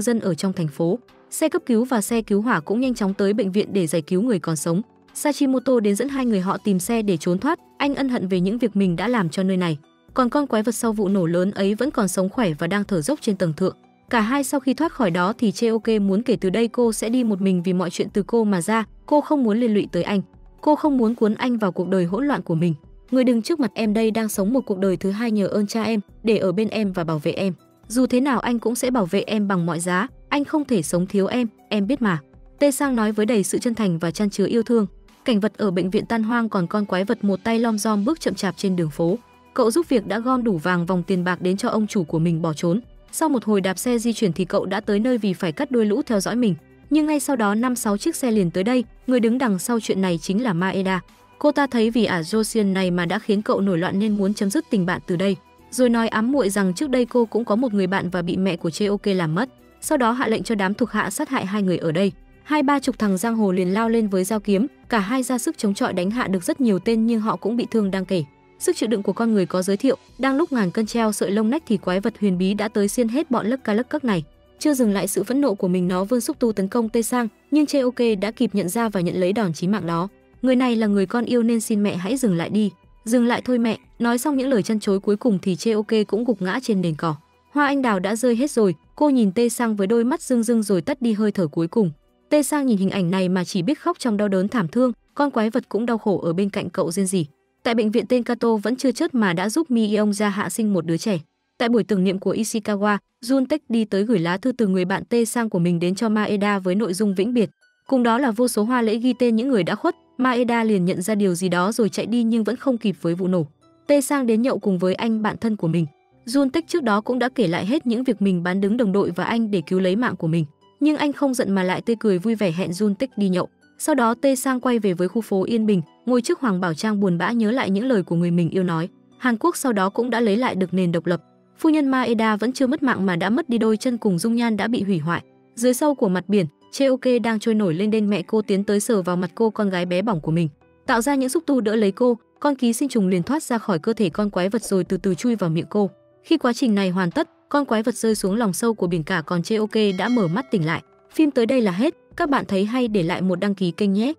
[SPEAKER 1] dân ở trong thành phố. Xe cấp cứu và xe cứu hỏa cũng nhanh chóng tới bệnh viện để giải cứu người còn sống. Sachimoto đến dẫn hai người họ tìm xe để trốn thoát, anh ân hận về những việc mình đã làm cho nơi này. Còn con quái vật sau vụ nổ lớn ấy vẫn còn sống khỏe và đang thở dốc trên tầng thượng. Cả hai sau khi thoát khỏi đó thì Cheoke muốn kể từ đây cô sẽ đi một mình vì mọi chuyện từ cô mà ra, cô không muốn liên lụy tới anh. Cô không muốn cuốn anh vào cuộc đời hỗn loạn của mình. Người đứng trước mặt em đây đang sống một cuộc đời thứ hai nhờ ơn cha em, để ở bên em và bảo vệ em. Dù thế nào anh cũng sẽ bảo vệ em bằng mọi giá, anh không thể sống thiếu em, em biết mà. Tê Sang nói với đầy sự chân thành và chăn chứa yêu thương. Cảnh vật ở bệnh viện tan hoang còn con quái vật một tay lom rom bước chậm chạp trên đường phố. Cậu giúp việc đã gom đủ vàng vòng tiền bạc đến cho ông chủ của mình bỏ trốn. Sau một hồi đạp xe di chuyển thì cậu đã tới nơi vì phải cắt đuôi lũ theo dõi mình. Nhưng ngay sau đó năm sáu chiếc xe liền tới đây, người đứng đằng sau chuyện này chính là Maeda. Cô ta thấy vì ả Josian này mà đã khiến cậu nổi loạn nên muốn chấm dứt tình bạn từ đây. Rồi nói ám muội rằng trước đây cô cũng có một người bạn và bị mẹ của Cheoke làm mất. Sau đó hạ lệnh cho đám thuộc hạ sát hại hai người ở đây. Hai ba chục thằng giang hồ liền lao lên với dao kiếm, cả hai ra sức chống chọi đánh hạ được rất nhiều tên nhưng họ cũng bị thương đang kể. Sức chịu đựng của con người có giới thiệu, đang lúc ngàn cân treo sợi lông nách thì quái vật huyền bí đã tới xiên hết bọn lấc ca lấc cấc này. Chưa dừng lại sự phẫn nộ của mình nó vươn xúc tu tấn công Tê Sang, nhưng Cheoke đã kịp nhận ra và nhận lấy đòn chí mạng đó. Người này là người con yêu nên xin mẹ hãy dừng lại đi. Dừng lại thôi mẹ, nói xong những lời chân chối cuối cùng thì Cheoke cũng gục ngã trên nền cỏ. Hoa anh đào đã rơi hết rồi, cô nhìn Tê Sang với đôi mắt rưng rưng rồi tắt đi hơi thở cuối cùng. Tê Sang nhìn hình ảnh này mà chỉ biết khóc trong đau đớn thảm thương, con quái vật cũng đau khổ ở bên cạnh cậu riêng gì. Tại bệnh viện tên Kato vẫn chưa chết mà đã giúp Mi yong ra hạ sinh một đứa trẻ. Tại buổi tưởng niệm của Ishikawa, jun tech đi tới gửi lá thư từ người bạn Tê Sang của mình đến cho Maeda với nội dung vĩnh biệt. Cùng đó là vô số hoa lễ ghi tên những người đã khuất, Maeda liền nhận ra điều gì đó rồi chạy đi nhưng vẫn không kịp với vụ nổ. Tê Sang đến nhậu cùng với anh bạn thân của mình. Jun Tích trước đó cũng đã kể lại hết những việc mình bán đứng đồng đội và anh để cứu lấy mạng của mình. Nhưng anh không giận mà lại tươi cười vui vẻ hẹn Jun Tích đi nhậu. Sau đó Tê Sang quay về với khu phố Yên Bình, ngồi trước Hoàng Bảo Trang buồn bã nhớ lại những lời của người mình yêu nói. Hàn Quốc sau đó cũng đã lấy lại được nền độc lập. Phu nhân Maeda vẫn chưa mất mạng mà đã mất đi đôi chân cùng dung nhan đã bị hủy hoại. Dưới sâu của mặt biển, Cheoke đang trôi nổi lên đên mẹ cô tiến tới sờ vào mặt cô con gái bé bỏng của mình, tạo ra những xúc tu đỡ lấy cô, con ký sinh trùng liền thoát ra khỏi cơ thể con quái vật rồi từ từ chui vào miệng cô. Khi quá trình này hoàn tất, con quái vật rơi xuống lòng sâu của biển cả còn Cheoke đã mở mắt tỉnh lại. Phim tới đây là hết, các bạn thấy hay để lại một đăng ký kênh nhé.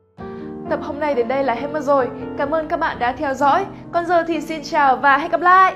[SPEAKER 2] Tập hôm nay đến đây là hết mất rồi. Cảm ơn các bạn đã theo dõi. Còn giờ thì xin chào và hẹn gặp lại.